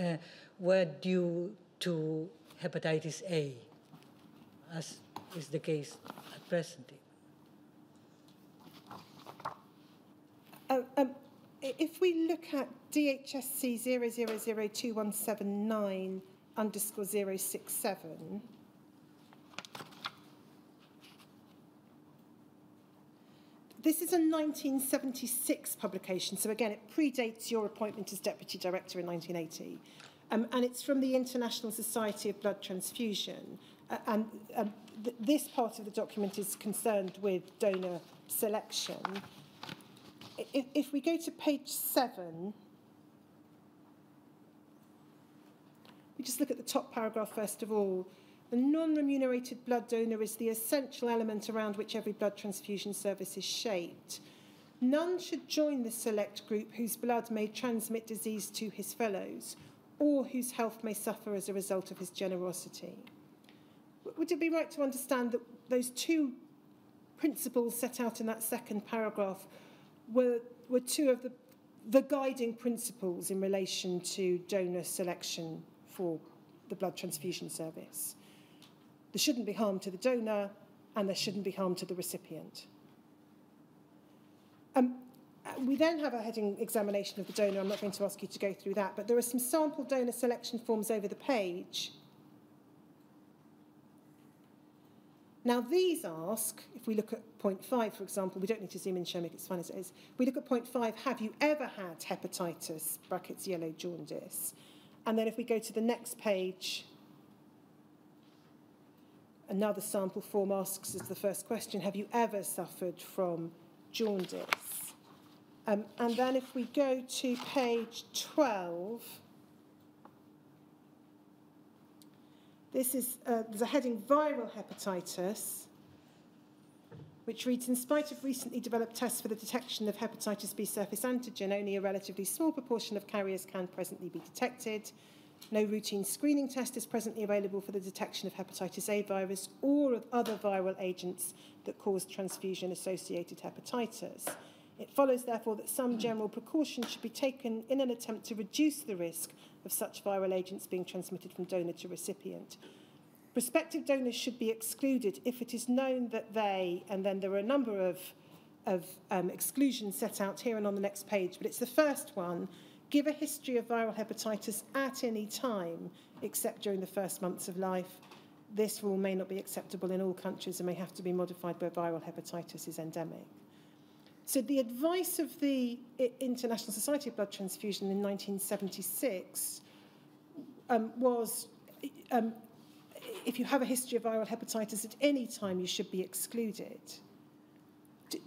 uh, were due to hepatitis A, as is the case at present. Um, um, if we look at DHSC 000279 underscore 067, This is a 1976 publication, so again, it predates your appointment as Deputy Director in 1980. Um, and it's from the International Society of Blood Transfusion. Uh, and um, th- this part of the document is concerned with donor selection. If, if we go to page seven, we just look at the top paragraph first of all. The non-remunerated blood donor is the essential element around which every blood transfusion service is shaped. None should join the select group whose blood may transmit disease to his fellows or whose health may suffer as a result of his generosity. Would it be right to understand that those two principles set out in that second paragraph were, were two of the, the guiding principles in relation to donor selection for the blood transfusion service? There shouldn't be harm to the donor and there shouldn't be harm to the recipient. Um, we then have a heading examination of the donor. I'm not going to ask you to go through that, but there are some sample donor selection forms over the page. Now, these ask, if we look at point five, for example, we don't need to zoom in, Shemik, it's fine as it is. We look at point five, have you ever had hepatitis, brackets yellow jaundice? And then if we go to the next page, another sample form asks as the first question, have you ever suffered from jaundice? Um, and then if we go to page 12, this is, uh, there's a heading viral hepatitis, which reads, in spite of recently developed tests for the detection of hepatitis B surface antigen, only a relatively small proportion of carriers can presently be detected. No routine screening test is presently available for the detection of hepatitis A virus or of other viral agents that cause transfusion-associated hepatitis. It follows, therefore, that some general precautions should be taken in an attempt to reduce the risk of such viral agents being transmitted from donor to recipient. Prospective donors should be excluded if it is known that they, and then there are a number of, of um, exclusions set out here and on the next page, but it's the first one, give a history of viral hepatitis at any time, except during the first months of life. This rule may not be acceptable in all countries and may have to be modified where viral hepatitis is endemic. So the advice of the International Society of Blood Transfusion in 1976 um, was um, if you have a history of viral hepatitis at any time, you should be excluded.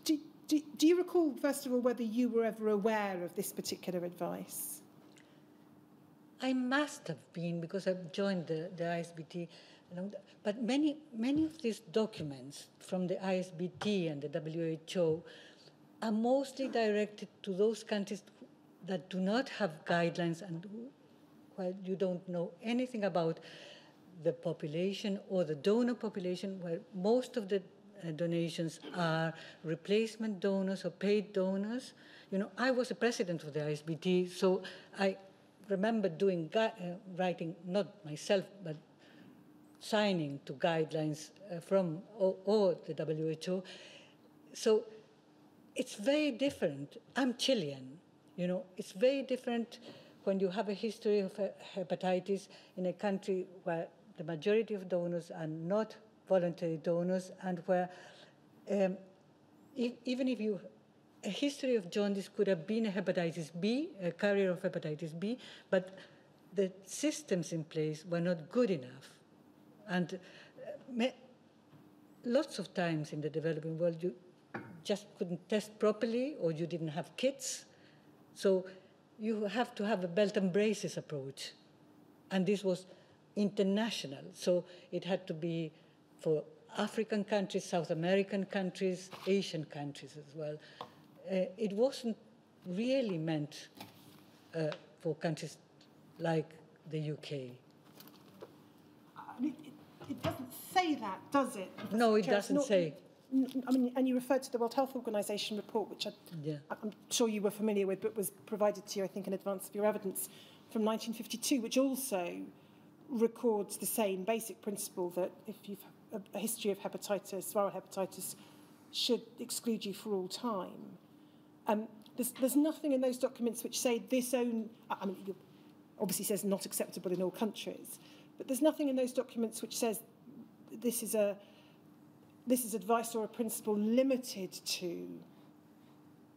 Do, do, do you recall, first of all, whether you were ever aware of this particular advice? I must have been because I've joined the, the ISBT. But many, many of these documents from the ISBT and the WHO are mostly directed to those countries that do not have guidelines and where you don't know anything about the population or the donor population, where most of the donations are replacement donors or paid donors. You know, I was a president of the ISBT, so I remember doing uh, writing not myself but signing to guidelines uh, from or, or the WHO. So it's very different. I'm Chilean, you know. It's very different when you have a history of hepatitis in a country where the majority of donors are not voluntary donors and where um, if, even if you a history of jaundice could have been a hepatitis B, a carrier of hepatitis B, but the systems in place were not good enough. And uh, lots of times in the developing world, you just couldn't test properly or you didn't have kits. So you have to have a belt and braces approach. And this was international. So it had to be for African countries, South American countries, Asian countries as well. Uh, it wasn't really meant uh, for countries like the UK. I mean, it, it, doesn't say that, does it? No, it doesn't not, say. I mean, and you referred to the World Health Organization report, which I, yeah. I'm sure you were familiar with, but was provided to you, I think, in advance of your evidence from 1952, which also records the same basic principle that if you've a, history of hepatitis, viral hepatitis, should exclude you for all time. Um, there's, there's nothing in those documents which say this own, I mean, it obviously says not acceptable in all countries, but there's nothing in those documents which says this is a this is advice or a principle limited to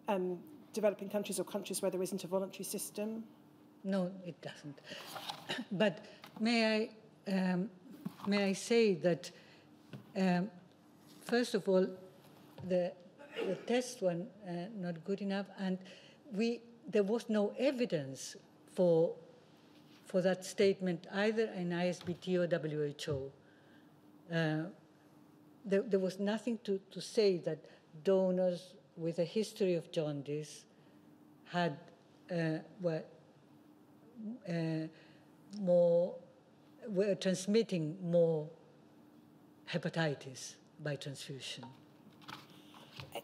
um, developing countries or countries where there isn't a voluntary system. No, it doesn't. But May I, um, may I say that, um, first of all, the, the tests were uh, not good enough, and we, there was no evidence for, for that statement either in ISBT or WHO. Uh, there, there, was nothing to, to say that donors with a history of jaundice had uh, were uh, more we're transmitting more hepatitis by transfusion.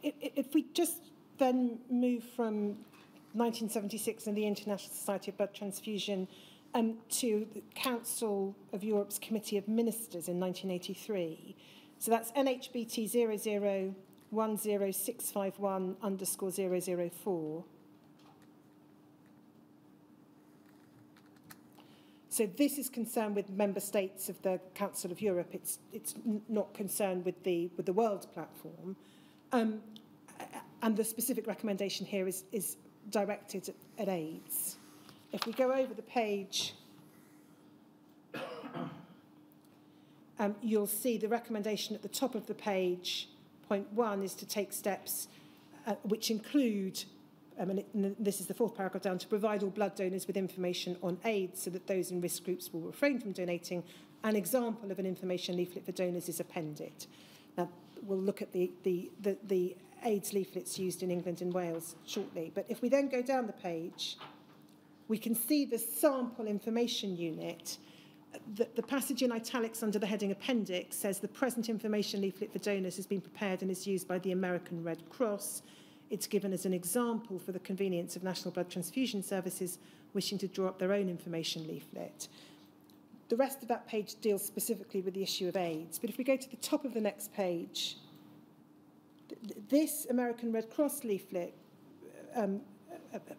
If we just then move from 1976 and the International Society of Blood Transfusion um, to the Council of Europe's Committee of Ministers in 1983. So that's NHBT 0010651 underscore 004. So this is concerned with member states of the Council of Europe. It's, it's not concerned with the, with the World Platform. Um, and the specific recommendation here is, is directed at, AIDS. If we go over the page, um, you'll see the recommendation at the top of the page, point one, is to take steps uh, which include um, and, this is the fourth paragraph down, to provide all blood donors with information on AIDS so that those in risk groups will refrain from donating. An example of an information leaflet for donors is appended. Now, we'll look at the, the, the, the AIDS leaflets used in England and Wales shortly. But if we then go down the page, we can see the sample information unit. The, the passage in italics under the heading appendix says the present information leaflet for donors has been prepared and is used by the American Red Cross. It's given as an example for the convenience of National Blood Transfusion Services wishing to draw up their own information leaflet. The rest of that page deals specifically with the issue of AIDS. But if we go to the top of the next page, th this American Red Cross leaflet um,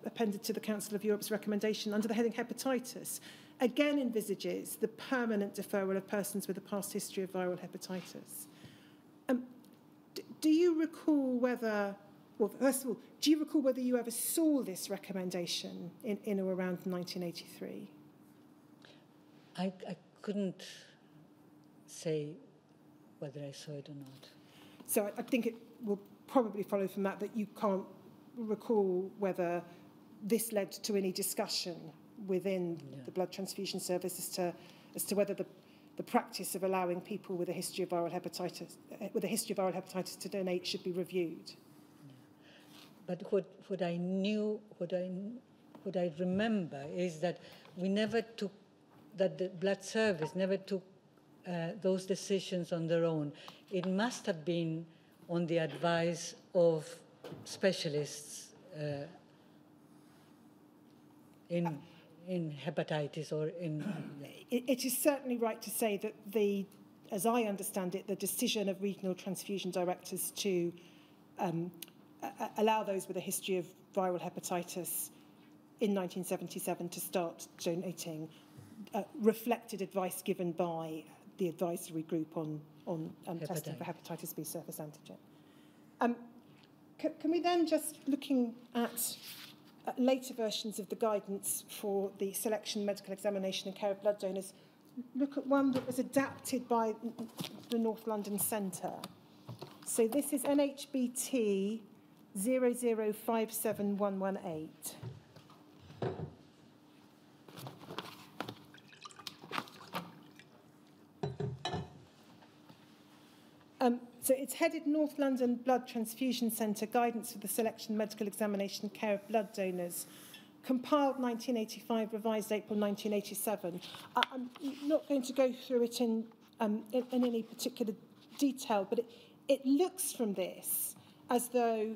appended to the Council of Europe's recommendation under the heading hepatitis again envisages the permanent deferral of persons with a past history of viral hepatitis. Um, do you recall whether, well, first of all, do you recall whether you ever saw this recommendation in, in or around 1983? I, I couldn't say whether I saw it or not. So I, I think it will probably follow from that that you can't recall whether this led to any discussion within yeah. the blood transfusion service as to, as to whether the, the practice of allowing people with a history of viral hepatitis, uh, with a history of viral hepatitis to donate should be reviewed. But what, what I knew, what I, what I remember is that we never took, that the blood service never took uh, those decisions on their own. It must have been on the advice of specialists uh, in in hepatitis or in. It, it is certainly right to say that the, as I understand it, the decision of regional transfusion directors to um, allow those with a history of viral hepatitis in 1977 to start donating uh, reflected advice given by the advisory group on on um, testing for hepatitis B surface antigen. Um, can we then just looking at uh, later versions of the guidance for the selection, medical examination and care of blood donors, look at one that was adapted by the North London Centre. So this is NHBT 0057118. Um, so it's headed North London Blood Transfusion Centre Guidance for the Selection, Medical Examination Care of Blood Donors, compiled 1985, revised April 1987. I, I'm not going to go through it in, um, in, in any particular detail, but it, it looks from this as though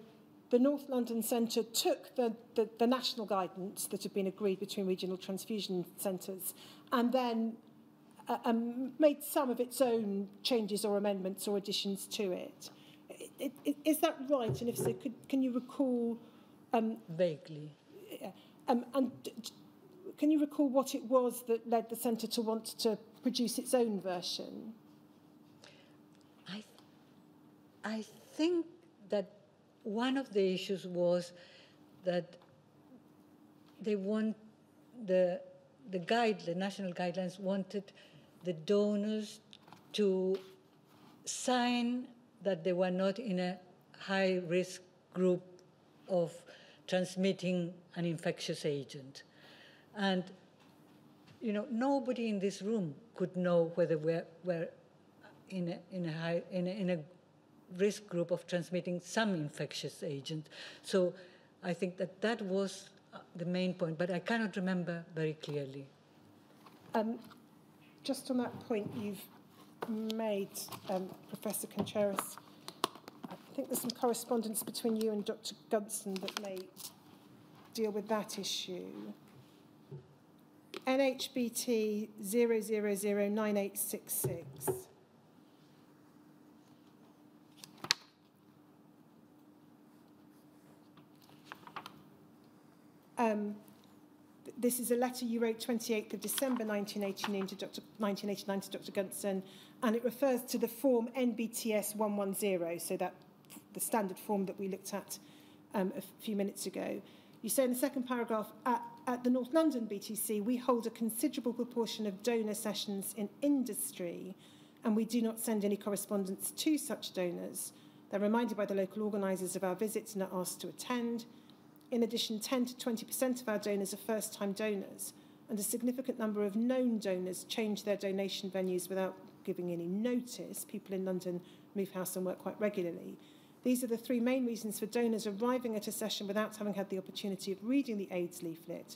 the North London Centre took the, the, the national guidance that had been agreed between regional transfusion centres and then uh, um, made some of its own changes or amendments or additions to it. it, it is that right? And if so, could, can you recall... Um, Vaguely. Um, and can you recall what it was that led the centre to want to produce its own version? I, I think one of the issues was that they want the the guide, the national guidelines wanted the donors to sign that they were not in a high risk group of transmitting an infectious agent. And, you know, nobody in this room could know whether we're, we're in, a, in, a high, in, a, in a risk group of transmitting some infectious agent. So I think that that was uh, the main point, but I cannot remember very clearly. Um, just on that point you've made, um, Professor Contreras, I think there's some correspondence between you and Dr. Gunson that may deal with that issue. NHBT 0009866. Um, this is a letter you wrote 28th of December 1989 to Dr. 1989 to Dr. Gunson, and it refers to the form NBTS 110, so that the standard form that we looked at um, a few minutes ago. You say in the second paragraph, at, at the North London BTC, we hold a considerable proportion of donor sessions in industry, and we do not send any correspondence to such donors. They're reminded by the local organisers of our visits and are asked to attend. In addition, 10 to 20% of our donors are first-time donors, and a significant number of known donors change their donation venues without giving any notice. People in London move house and work quite regularly. These are the three main reasons for donors arriving at a session without having had the opportunity of reading the AIDS leaflet.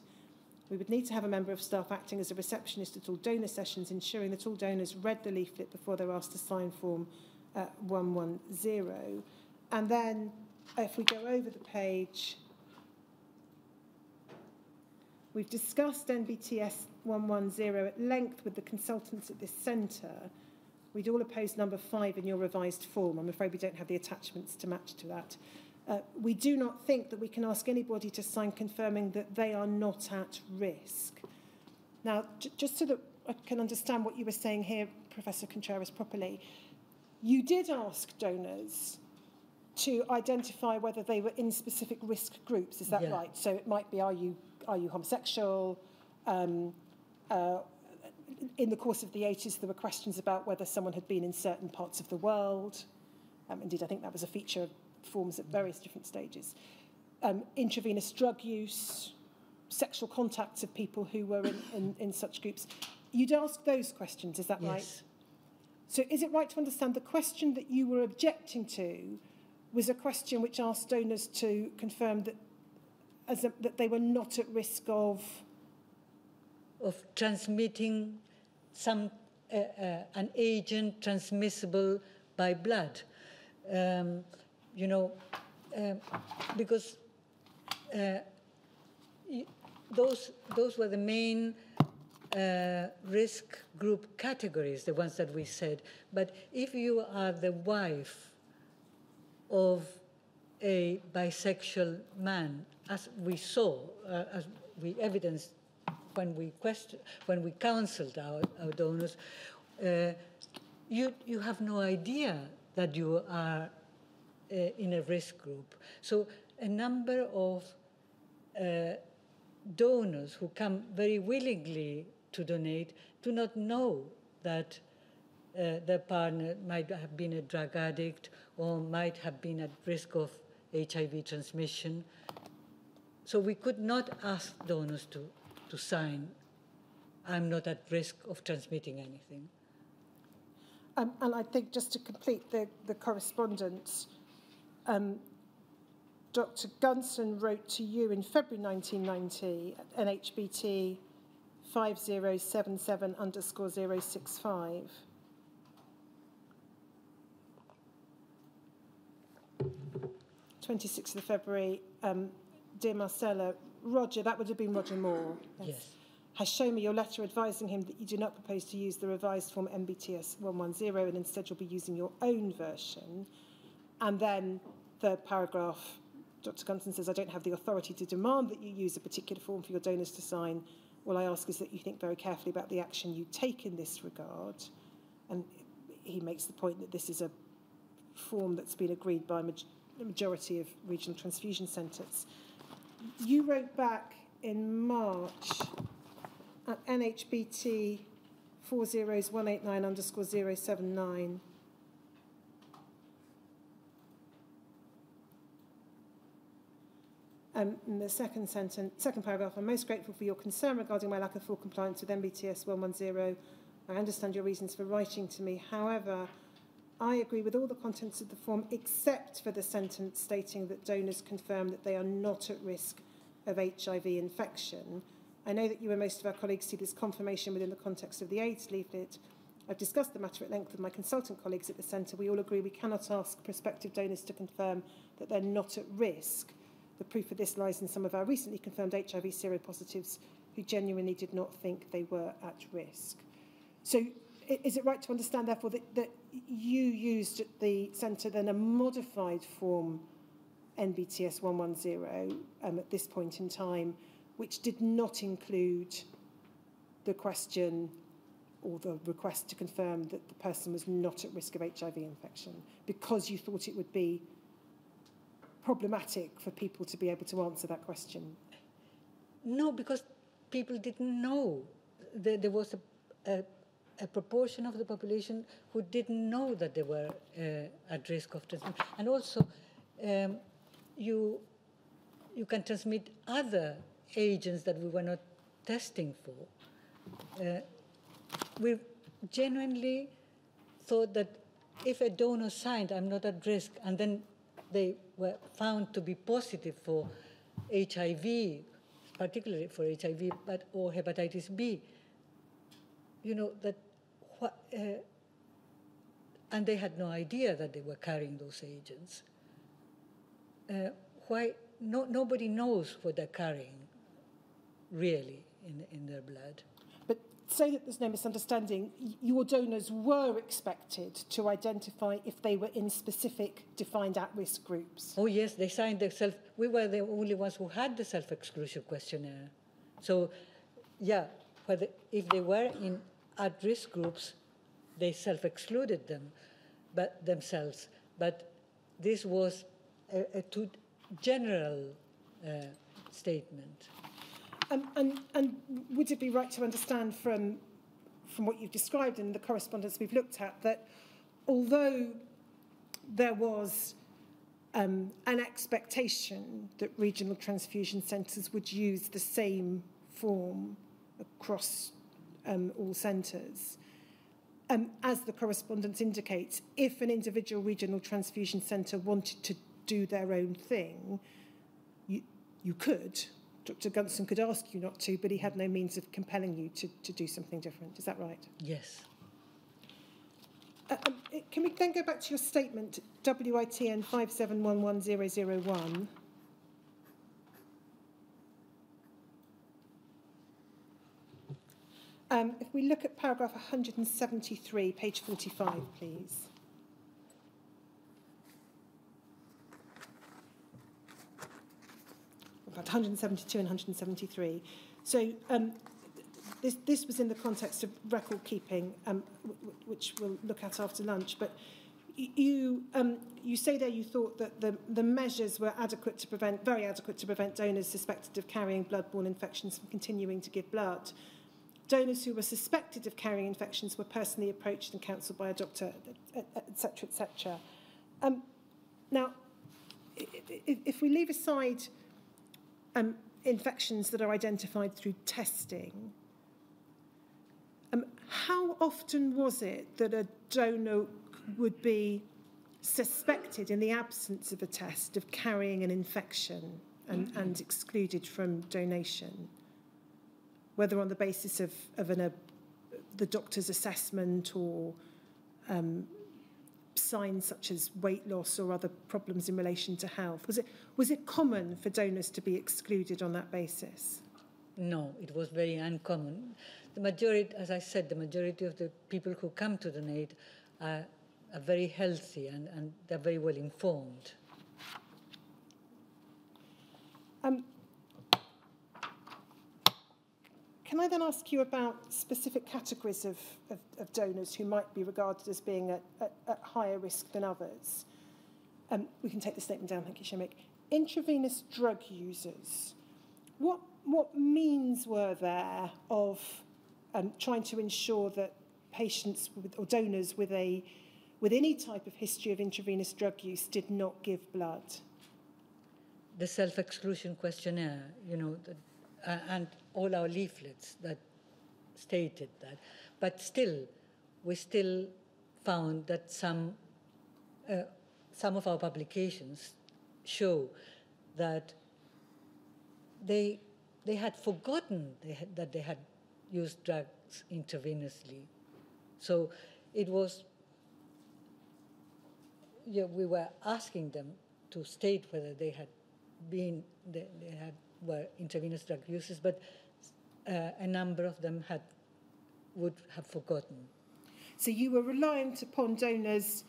We would need to have a member of staff acting as a receptionist at all donor sessions, ensuring that all donors read the leaflet before they're asked to sign form uh, 110. And then if we go over the page, we've discussed NBTS 110 at length with the consultants at this centre. We'd all oppose number five in your revised form. I'm afraid we don't have the attachments to match to that. Uh, we do not think that we can ask anybody to sign confirming that they are not at risk. Now, just so that I can understand what you were saying here, Professor Contreras, properly, you did ask donors to identify whether they were in specific risk groups. Is that yeah. right? So it might be, are you, are you homosexual? Um, uh, in the course of the 80s, there were questions about whether someone had been in certain parts of the world. Um, indeed, I think that was a feature of forms at various different stages. Um, intravenous drug use, sexual contacts of people who were in, in, in such groups. You'd ask those questions, is that yes. right? So is it right to understand the question that you were objecting to was a question which asked donors to confirm that, as a, that they were not at risk of of transmitting some uh, uh, an agent transmissible by blood. Um, you know, uh, because those those were the main uh, risk group categories, the ones that we said. But if you are the wife of a bisexual man, as we saw, uh, as we evidenced when we question, when we counseled our, our donors, uh, you, you have no idea that you are uh, in a risk group. So a number of uh, donors who come very willingly to donate do not know that uh, their partner might have been a drug addict or might have been at risk of HIV transmission. So we could not ask donors to to sign, I'm not at risk of transmitting anything. Um, and I think just to complete the, the correspondence, um, Dr. Gunson wrote to you in February 1990 at NHBT 5077 underscore 065. Twenty-sixth of February, um, dear Marcela, Roger, that would have been Roger Moore. Yes. yes. Has shown me your letter advising him that you do not propose to use the revised form NBTS 110 and instead you'll be using your own version. And then the paragraph, Dr. Gunson says, I don't have the authority to demand that you use a particular form for your donors to sign. All I ask is that you think very carefully about the action you take in this regard. And he makes the point that this is a form that's been agreed by a majority of regional transfusion centres you wrote back in March at NHBT 40189 underscore 079. Um, in the second sentence, second paragraph, I'm most grateful for your concern regarding my lack of full compliance with NBTS 110. I understand your reasons for writing to me. However, I agree with all the contents of the form except for the sentence stating that donors confirm that they are not at risk of HIV infection. I know that you and most of our colleagues see this confirmation within the context of the AIDS leaflet. I've discussed the matter at length with my consultant colleagues at the centre. We all agree we cannot ask prospective donors to confirm that they're not at risk. The proof of this lies in some of our recently confirmed HIV seropositives who genuinely did not think they were at risk. So is it right to understand, therefore, that, that you used at the centre then a modified form NBTS 110 um, at this point in time, which did not include the question or the request to confirm that the person was not at risk of HIV infection because you thought it would be problematic for people to be able to answer that question? No, because people didn't know. There, there was a, a a proportion of the population who didn't know that they were uh, at risk of transmission. And also, um, you, you can transmit other agents that we were not testing for. Uh, we genuinely thought that if a donor signed, I'm not at risk, and then they were found to be positive for HIV, particularly for HIV, but or hepatitis B, you know that, uh, and they had no idea that they were carrying those agents. Uh, why? No, nobody knows what they're carrying, really, in, in their blood But say that there's no misunderstanding, your donors were expected to identify if they were in specific defined at-risk groups. Oh yes, they signed the self. We were the only ones who had the self-exclusion questionnaire. So, yeah, whether, if they were in at-risk groups, they self-excluded them, but themselves. But this was a, a too general uh, statement. Um, and, and would it be right to understand from, from what you've described in the correspondence we've looked at that although there was um, an expectation that regional transfusion centres would use the same form across um, all centres, um, as the correspondence indicates, if an individual regional transfusion centre wanted to do their own thing, you, you could, Dr. Gunson could ask you not to, but he had no means of compelling you to, to do something different. Is that right? Yes. Uh, um, can we then go back to your statement, WITN 5711001? Um, if we look at paragraph 173, page 45, please. about 172 and 173. So um, this, this was in the context of record keeping, um, which we'll look at after lunch. But you, um, you say there you thought that the, the measures were adequate to prevent, very adequate to prevent donors suspected of carrying bloodborne infections from continuing to give blood. Donors who were suspected of carrying infections were personally approached and counselled by a doctor, etc., etc. Um, now, if we leave aside um, infections that are identified through testing, um, how often was it that a donor would be suspected in the absence of a test of carrying an infection and, mm-hmm. and excluded from donation? Whether on the basis of, of an, a, the doctor's assessment or um, signs such as weight loss or other problems in relation to health? Was it, was it common for donors to be excluded on that basis? No, it was very uncommon. The majority, as I said, the majority of the people who come to donate are, are very healthy and, and they're very well informed. Um, Can I then ask you about specific categories of, of, of donors who might be regarded as being at, at, at higher risk than others? Um, we can take the statement down, thank you, Shamik. Intravenous drug users. What, what means were there of um, trying to ensure that patients with, or donors with, a, with any type of history of intravenous drug use did not give blood? The self-exclusion questionnaire, you know, the, uh, and all our leaflets that stated that. But still, we still found that some, uh, some of our publications show that they, they had forgotten they had, that they had used drugs intravenously. So it was, yeah, we were asking them to state whether they had been, they, they had were intravenous drug users, but a number of them had would have forgotten. So you were reliant upon donors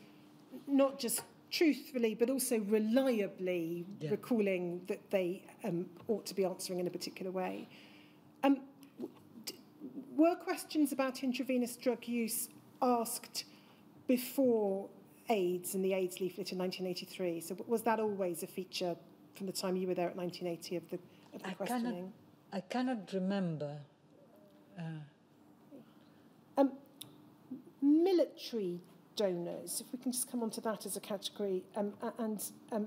not just truthfully but also reliably yeah. recalling that they um, ought to be answering in a particular way. Um, were questions about intravenous drug use asked before AIDS and the AIDS leaflet in 1983? So was that always a feature from the time you were there at 1980 of the I cannot, I cannot remember. Uh, um, military donors, if we can just come on to that as a category, um, and um,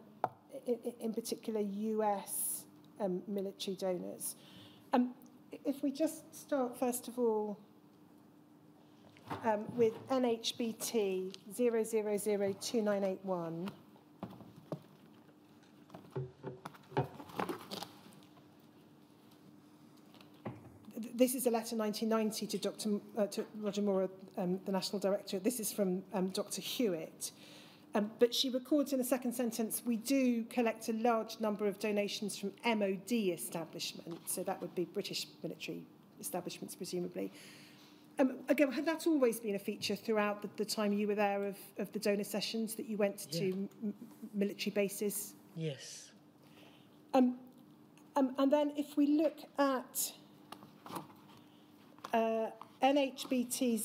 in, particular US um, military donors. Um, if we just start, first of all, um, with NHBT 000291. This is a letter 1990 to Dr. Uh, to Roger Moore, um, the National Director. This is from um, Dr. Hewitt. Um, but she records in the second sentence, we do collect a large number of donations from MOD establishments, so that would be British military establishments, presumably. Um, again, had that always been a feature throughout the, the time you were there of, of the donor sessions that you went Yeah. to m- military bases? Yes. Um, um, and then if we look at uh, NHBT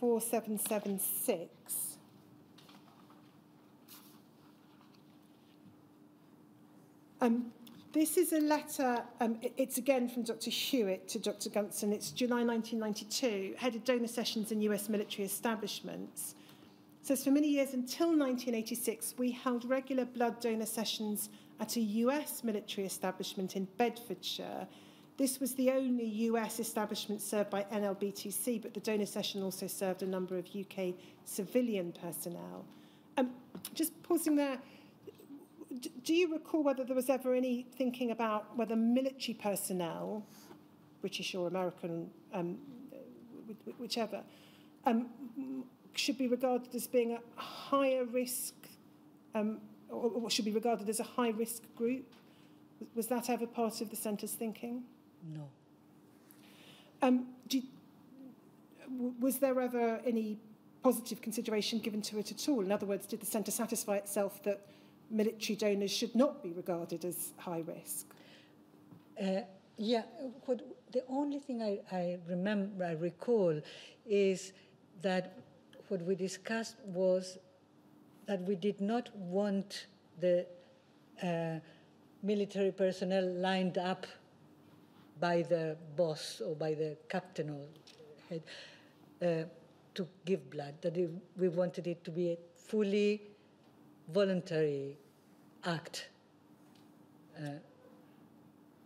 00047776, um, this is a letter, um, it's again from Dr. Hewitt to Dr. Gunson. It's July 1992, headed donor sessions in US military establishments. says for many years until 1986, we held regular blood donor sessions at a US military establishment in Bedfordshire. This was the only US establishment served by NLBTC, but the donor session also served a number of UK civilian personnel. Um, just pausing there, do you recall whether there was ever any thinking about whether military personnel, British or American, um, wh- wh- whichever, um, should be regarded as being a higher risk, um, or, or should be regarded as a high risk group? Was that ever part of the centre's thinking? No. Um, do you, was there ever any positive consideration given to it at all? In other words, did the centre satisfy itself that military donors should not be regarded as high risk? Uh, yeah, what, the only thing I, I remember, I recall, is that what we discussed was that we did not want the uh, military personnel lined up by the boss or by the captain or head uh, to give blood. That it, we wanted it to be a fully voluntary act. Uh,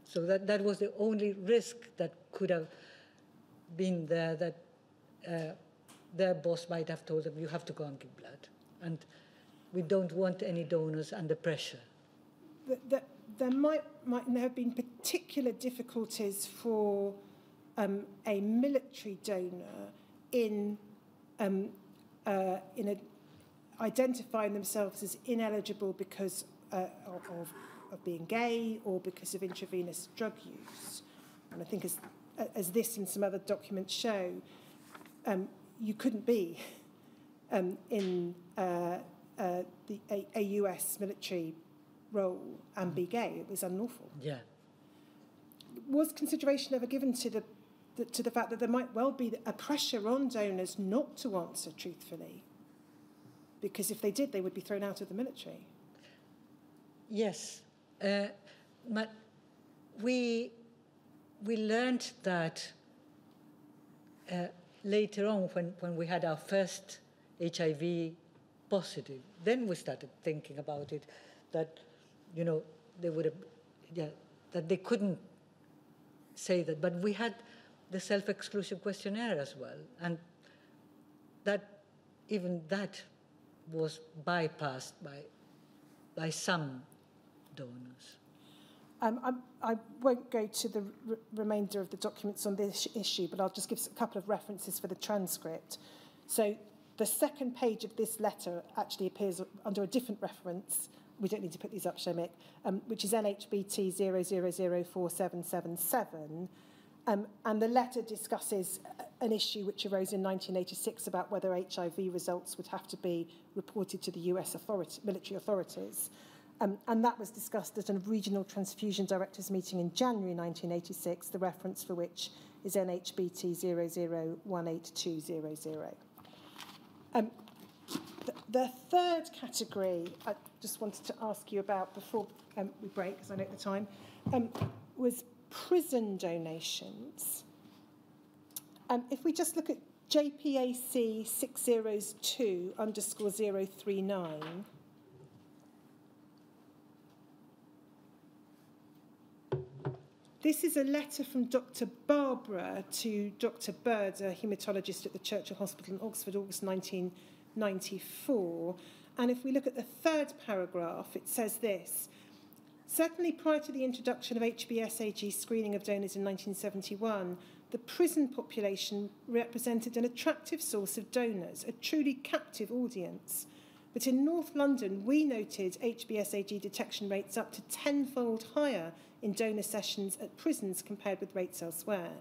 so that, that was the only risk that could have been there that uh, their boss might have told them, you have to go and give blood. And we don't want any donors under pressure. that, that there might, might have been particular difficulties for um, a military donor in, um, uh, in a, identifying themselves as ineligible because uh, of, of, of being gay or because of intravenous drug use. And I think as, as this and some other documents show, um, you couldn't be um, in uh, uh, the, a, a US military role and be gay. It was unlawful. Yeah. Was consideration ever given to the, the to the fact that there might well be a pressure on donors not to answer truthfully? Because if they did, they would be thrown out of the military. Yes, uh, but we we learned that uh, later on when, when we had our first HIV positive. Then we started thinking about it, that you know they would have, yeah, that they couldn't say that. But we had the self-exclusion questionnaire as well, and that even that was bypassed by by some donors. Um, I, I won't go to the remainder of the documents on this issue, but I'll just give a couple of references for the transcript. So the second page of this letter actually appears under a different reference. We don't need to put these up, Shemik, um, which is NHBT 00047777. Um, and the letter discusses uh, an issue which arose in 1986 about whether HIV results would have to be reported to the US authority, military authorities. Um, and that was discussed at a regional transfusion directors meeting in January 1986, the reference for which is NHBT 0018200. Um, the, the third category I just wanted to ask you about before um, we break, because I know the time, um, was prison donations. Um, if we just look at JPAC 602 underscore 039, This is a letter from Dr. Barbara to Dr. Bird, a haematologist at the Churchill Hospital in Oxford, August 1994. And if we look at the third paragraph, it says this. Certainly prior to the introduction of HBsAg screening of donors in 1971, the prison population represented an attractive source of donors, a truly captive audience. But in North London, we noted HBsAg detection rates up to tenfold higher in donor sessions at prisons compared with rates elsewhere.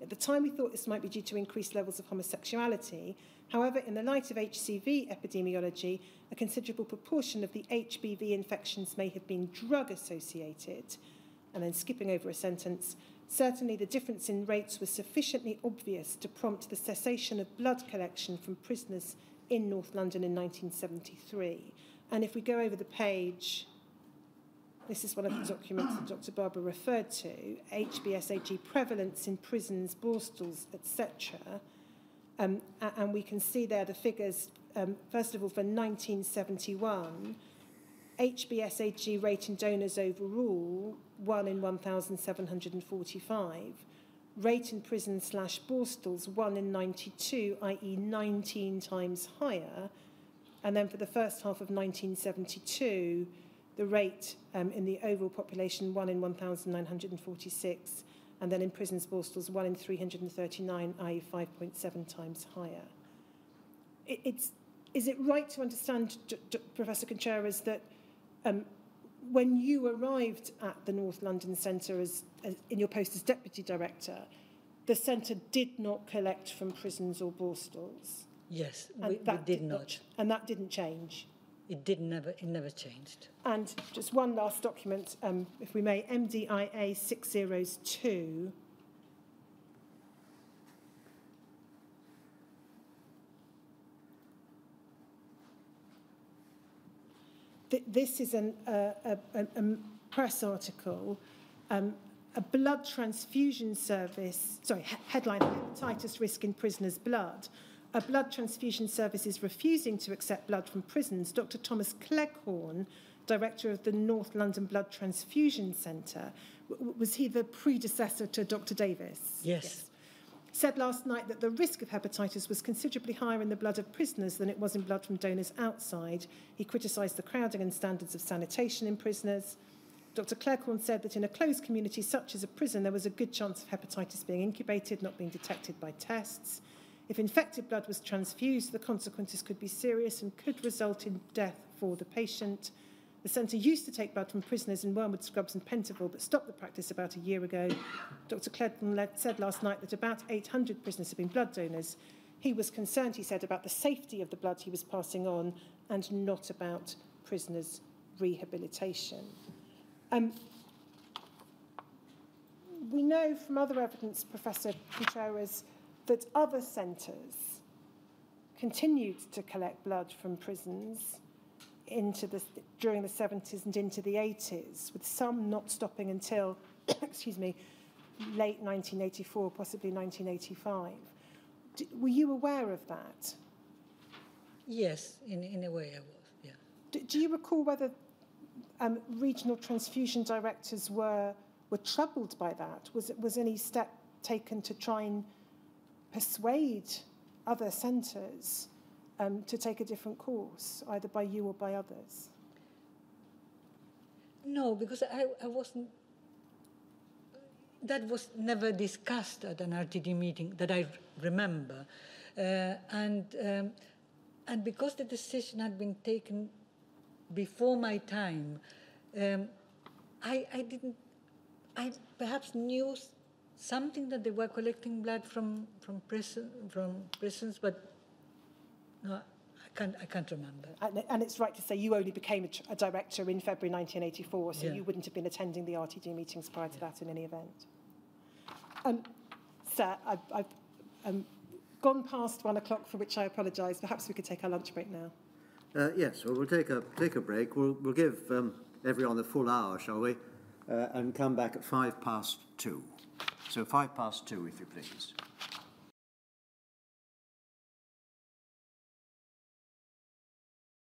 At the time, we thought this might be due to increased levels of homosexuality. However, in the light of HCV epidemiology, a considerable proportion of the HBV infections may have been drug associated. And then skipping over a sentence, certainly the difference in rates was sufficiently obvious to prompt the cessation of blood collection from prisoners in North London in 1973. And if we go over the page, this is one of the documents that Dr. Barbara referred to, HBsAg prevalence in prisons, Borstals, etc. Um, and we can see there the figures, um, first of all, for 1971, HBsAg rate in donors overall, 1 in 1,745. Rate in prison slash Borstals, 1 in 92, i.e. 19 times higher. And then for the first half of 1972, the rate um, in the overall population, 1 in 1,946, and then in prisons, Borstals, 1 in 339, i.e. 5.7 times higher. It, it's, is it right to understand, D D Professor Contreras, that um, when you arrived at the North London Centre as, as, in your post as Deputy Director, the centre did not collect from prisons or Borstals? Yes, we, we did not. And that didn't change? It did never, it never changed. And just one last document, um, if we may, MDIA 602. This is an, uh, a, a press article, um, a blood transfusion service, sorry, headline, hepatitis risk in prisoners' blood a blood transfusion service is refusing to accept blood from prisons, Dr. Thomas Cleghorn, director of the North London Blood Transfusion Centre, was he the predecessor to Dr. Davis? Yes. yes. Said last night that the risk of hepatitis was considerably higher in the blood of prisoners than it was in blood from donors outside. He criticised the crowding and standards of sanitation in prisoners. Dr. Cleghorn said that in a closed community such as a prison, there was a good chance of hepatitis being incubated, not being detected by tests. If infected blood was transfused, the consequences could be serious and could result in death for the patient. The centre used to take blood from prisoners in Wormwood Scrubs and Pentonville, but stopped the practice about a year ago. Dr. Cleghorn said last night that about 800 prisoners have been blood donors. He was concerned, he said, about the safety of the blood he was passing on and not about prisoners' rehabilitation. Um, we know from other evidence, Professor Contreras, that other centres continued to collect blood from prisons into the, during the 70s and into the 80s, with some not stopping until, excuse me, late 1984, possibly 1985. D were you aware of that? Yes, in, in a way I was, yeah. D do you recall whether um, regional transfusion directors were, were troubled by that? Was, it, was any step taken to try and persuade other centres um, to take a different course, either by you or by others? No, because I, I wasn't. That was never discussed at an RTD meeting that I remember. Uh, and, um, and because the decision had been taken before my time, um, I, I didn't. I perhaps knew something that they were collecting blood from from prison from prisons, but no, I can't I can't remember. And, and it's right to say you only became a, a director in February 1984, so yeah. you wouldn't have been attending the RTD meetings prior to yeah. that in any event. Um, sir, I've, I've um, gone past one o'clock, for which I apologise. Perhaps we could take our lunch break now. Uh, yes, well, we'll take a take a break. We'll we'll give um, everyone the full hour, shall we? Uh, and come back at five past two. So five past two, if you please.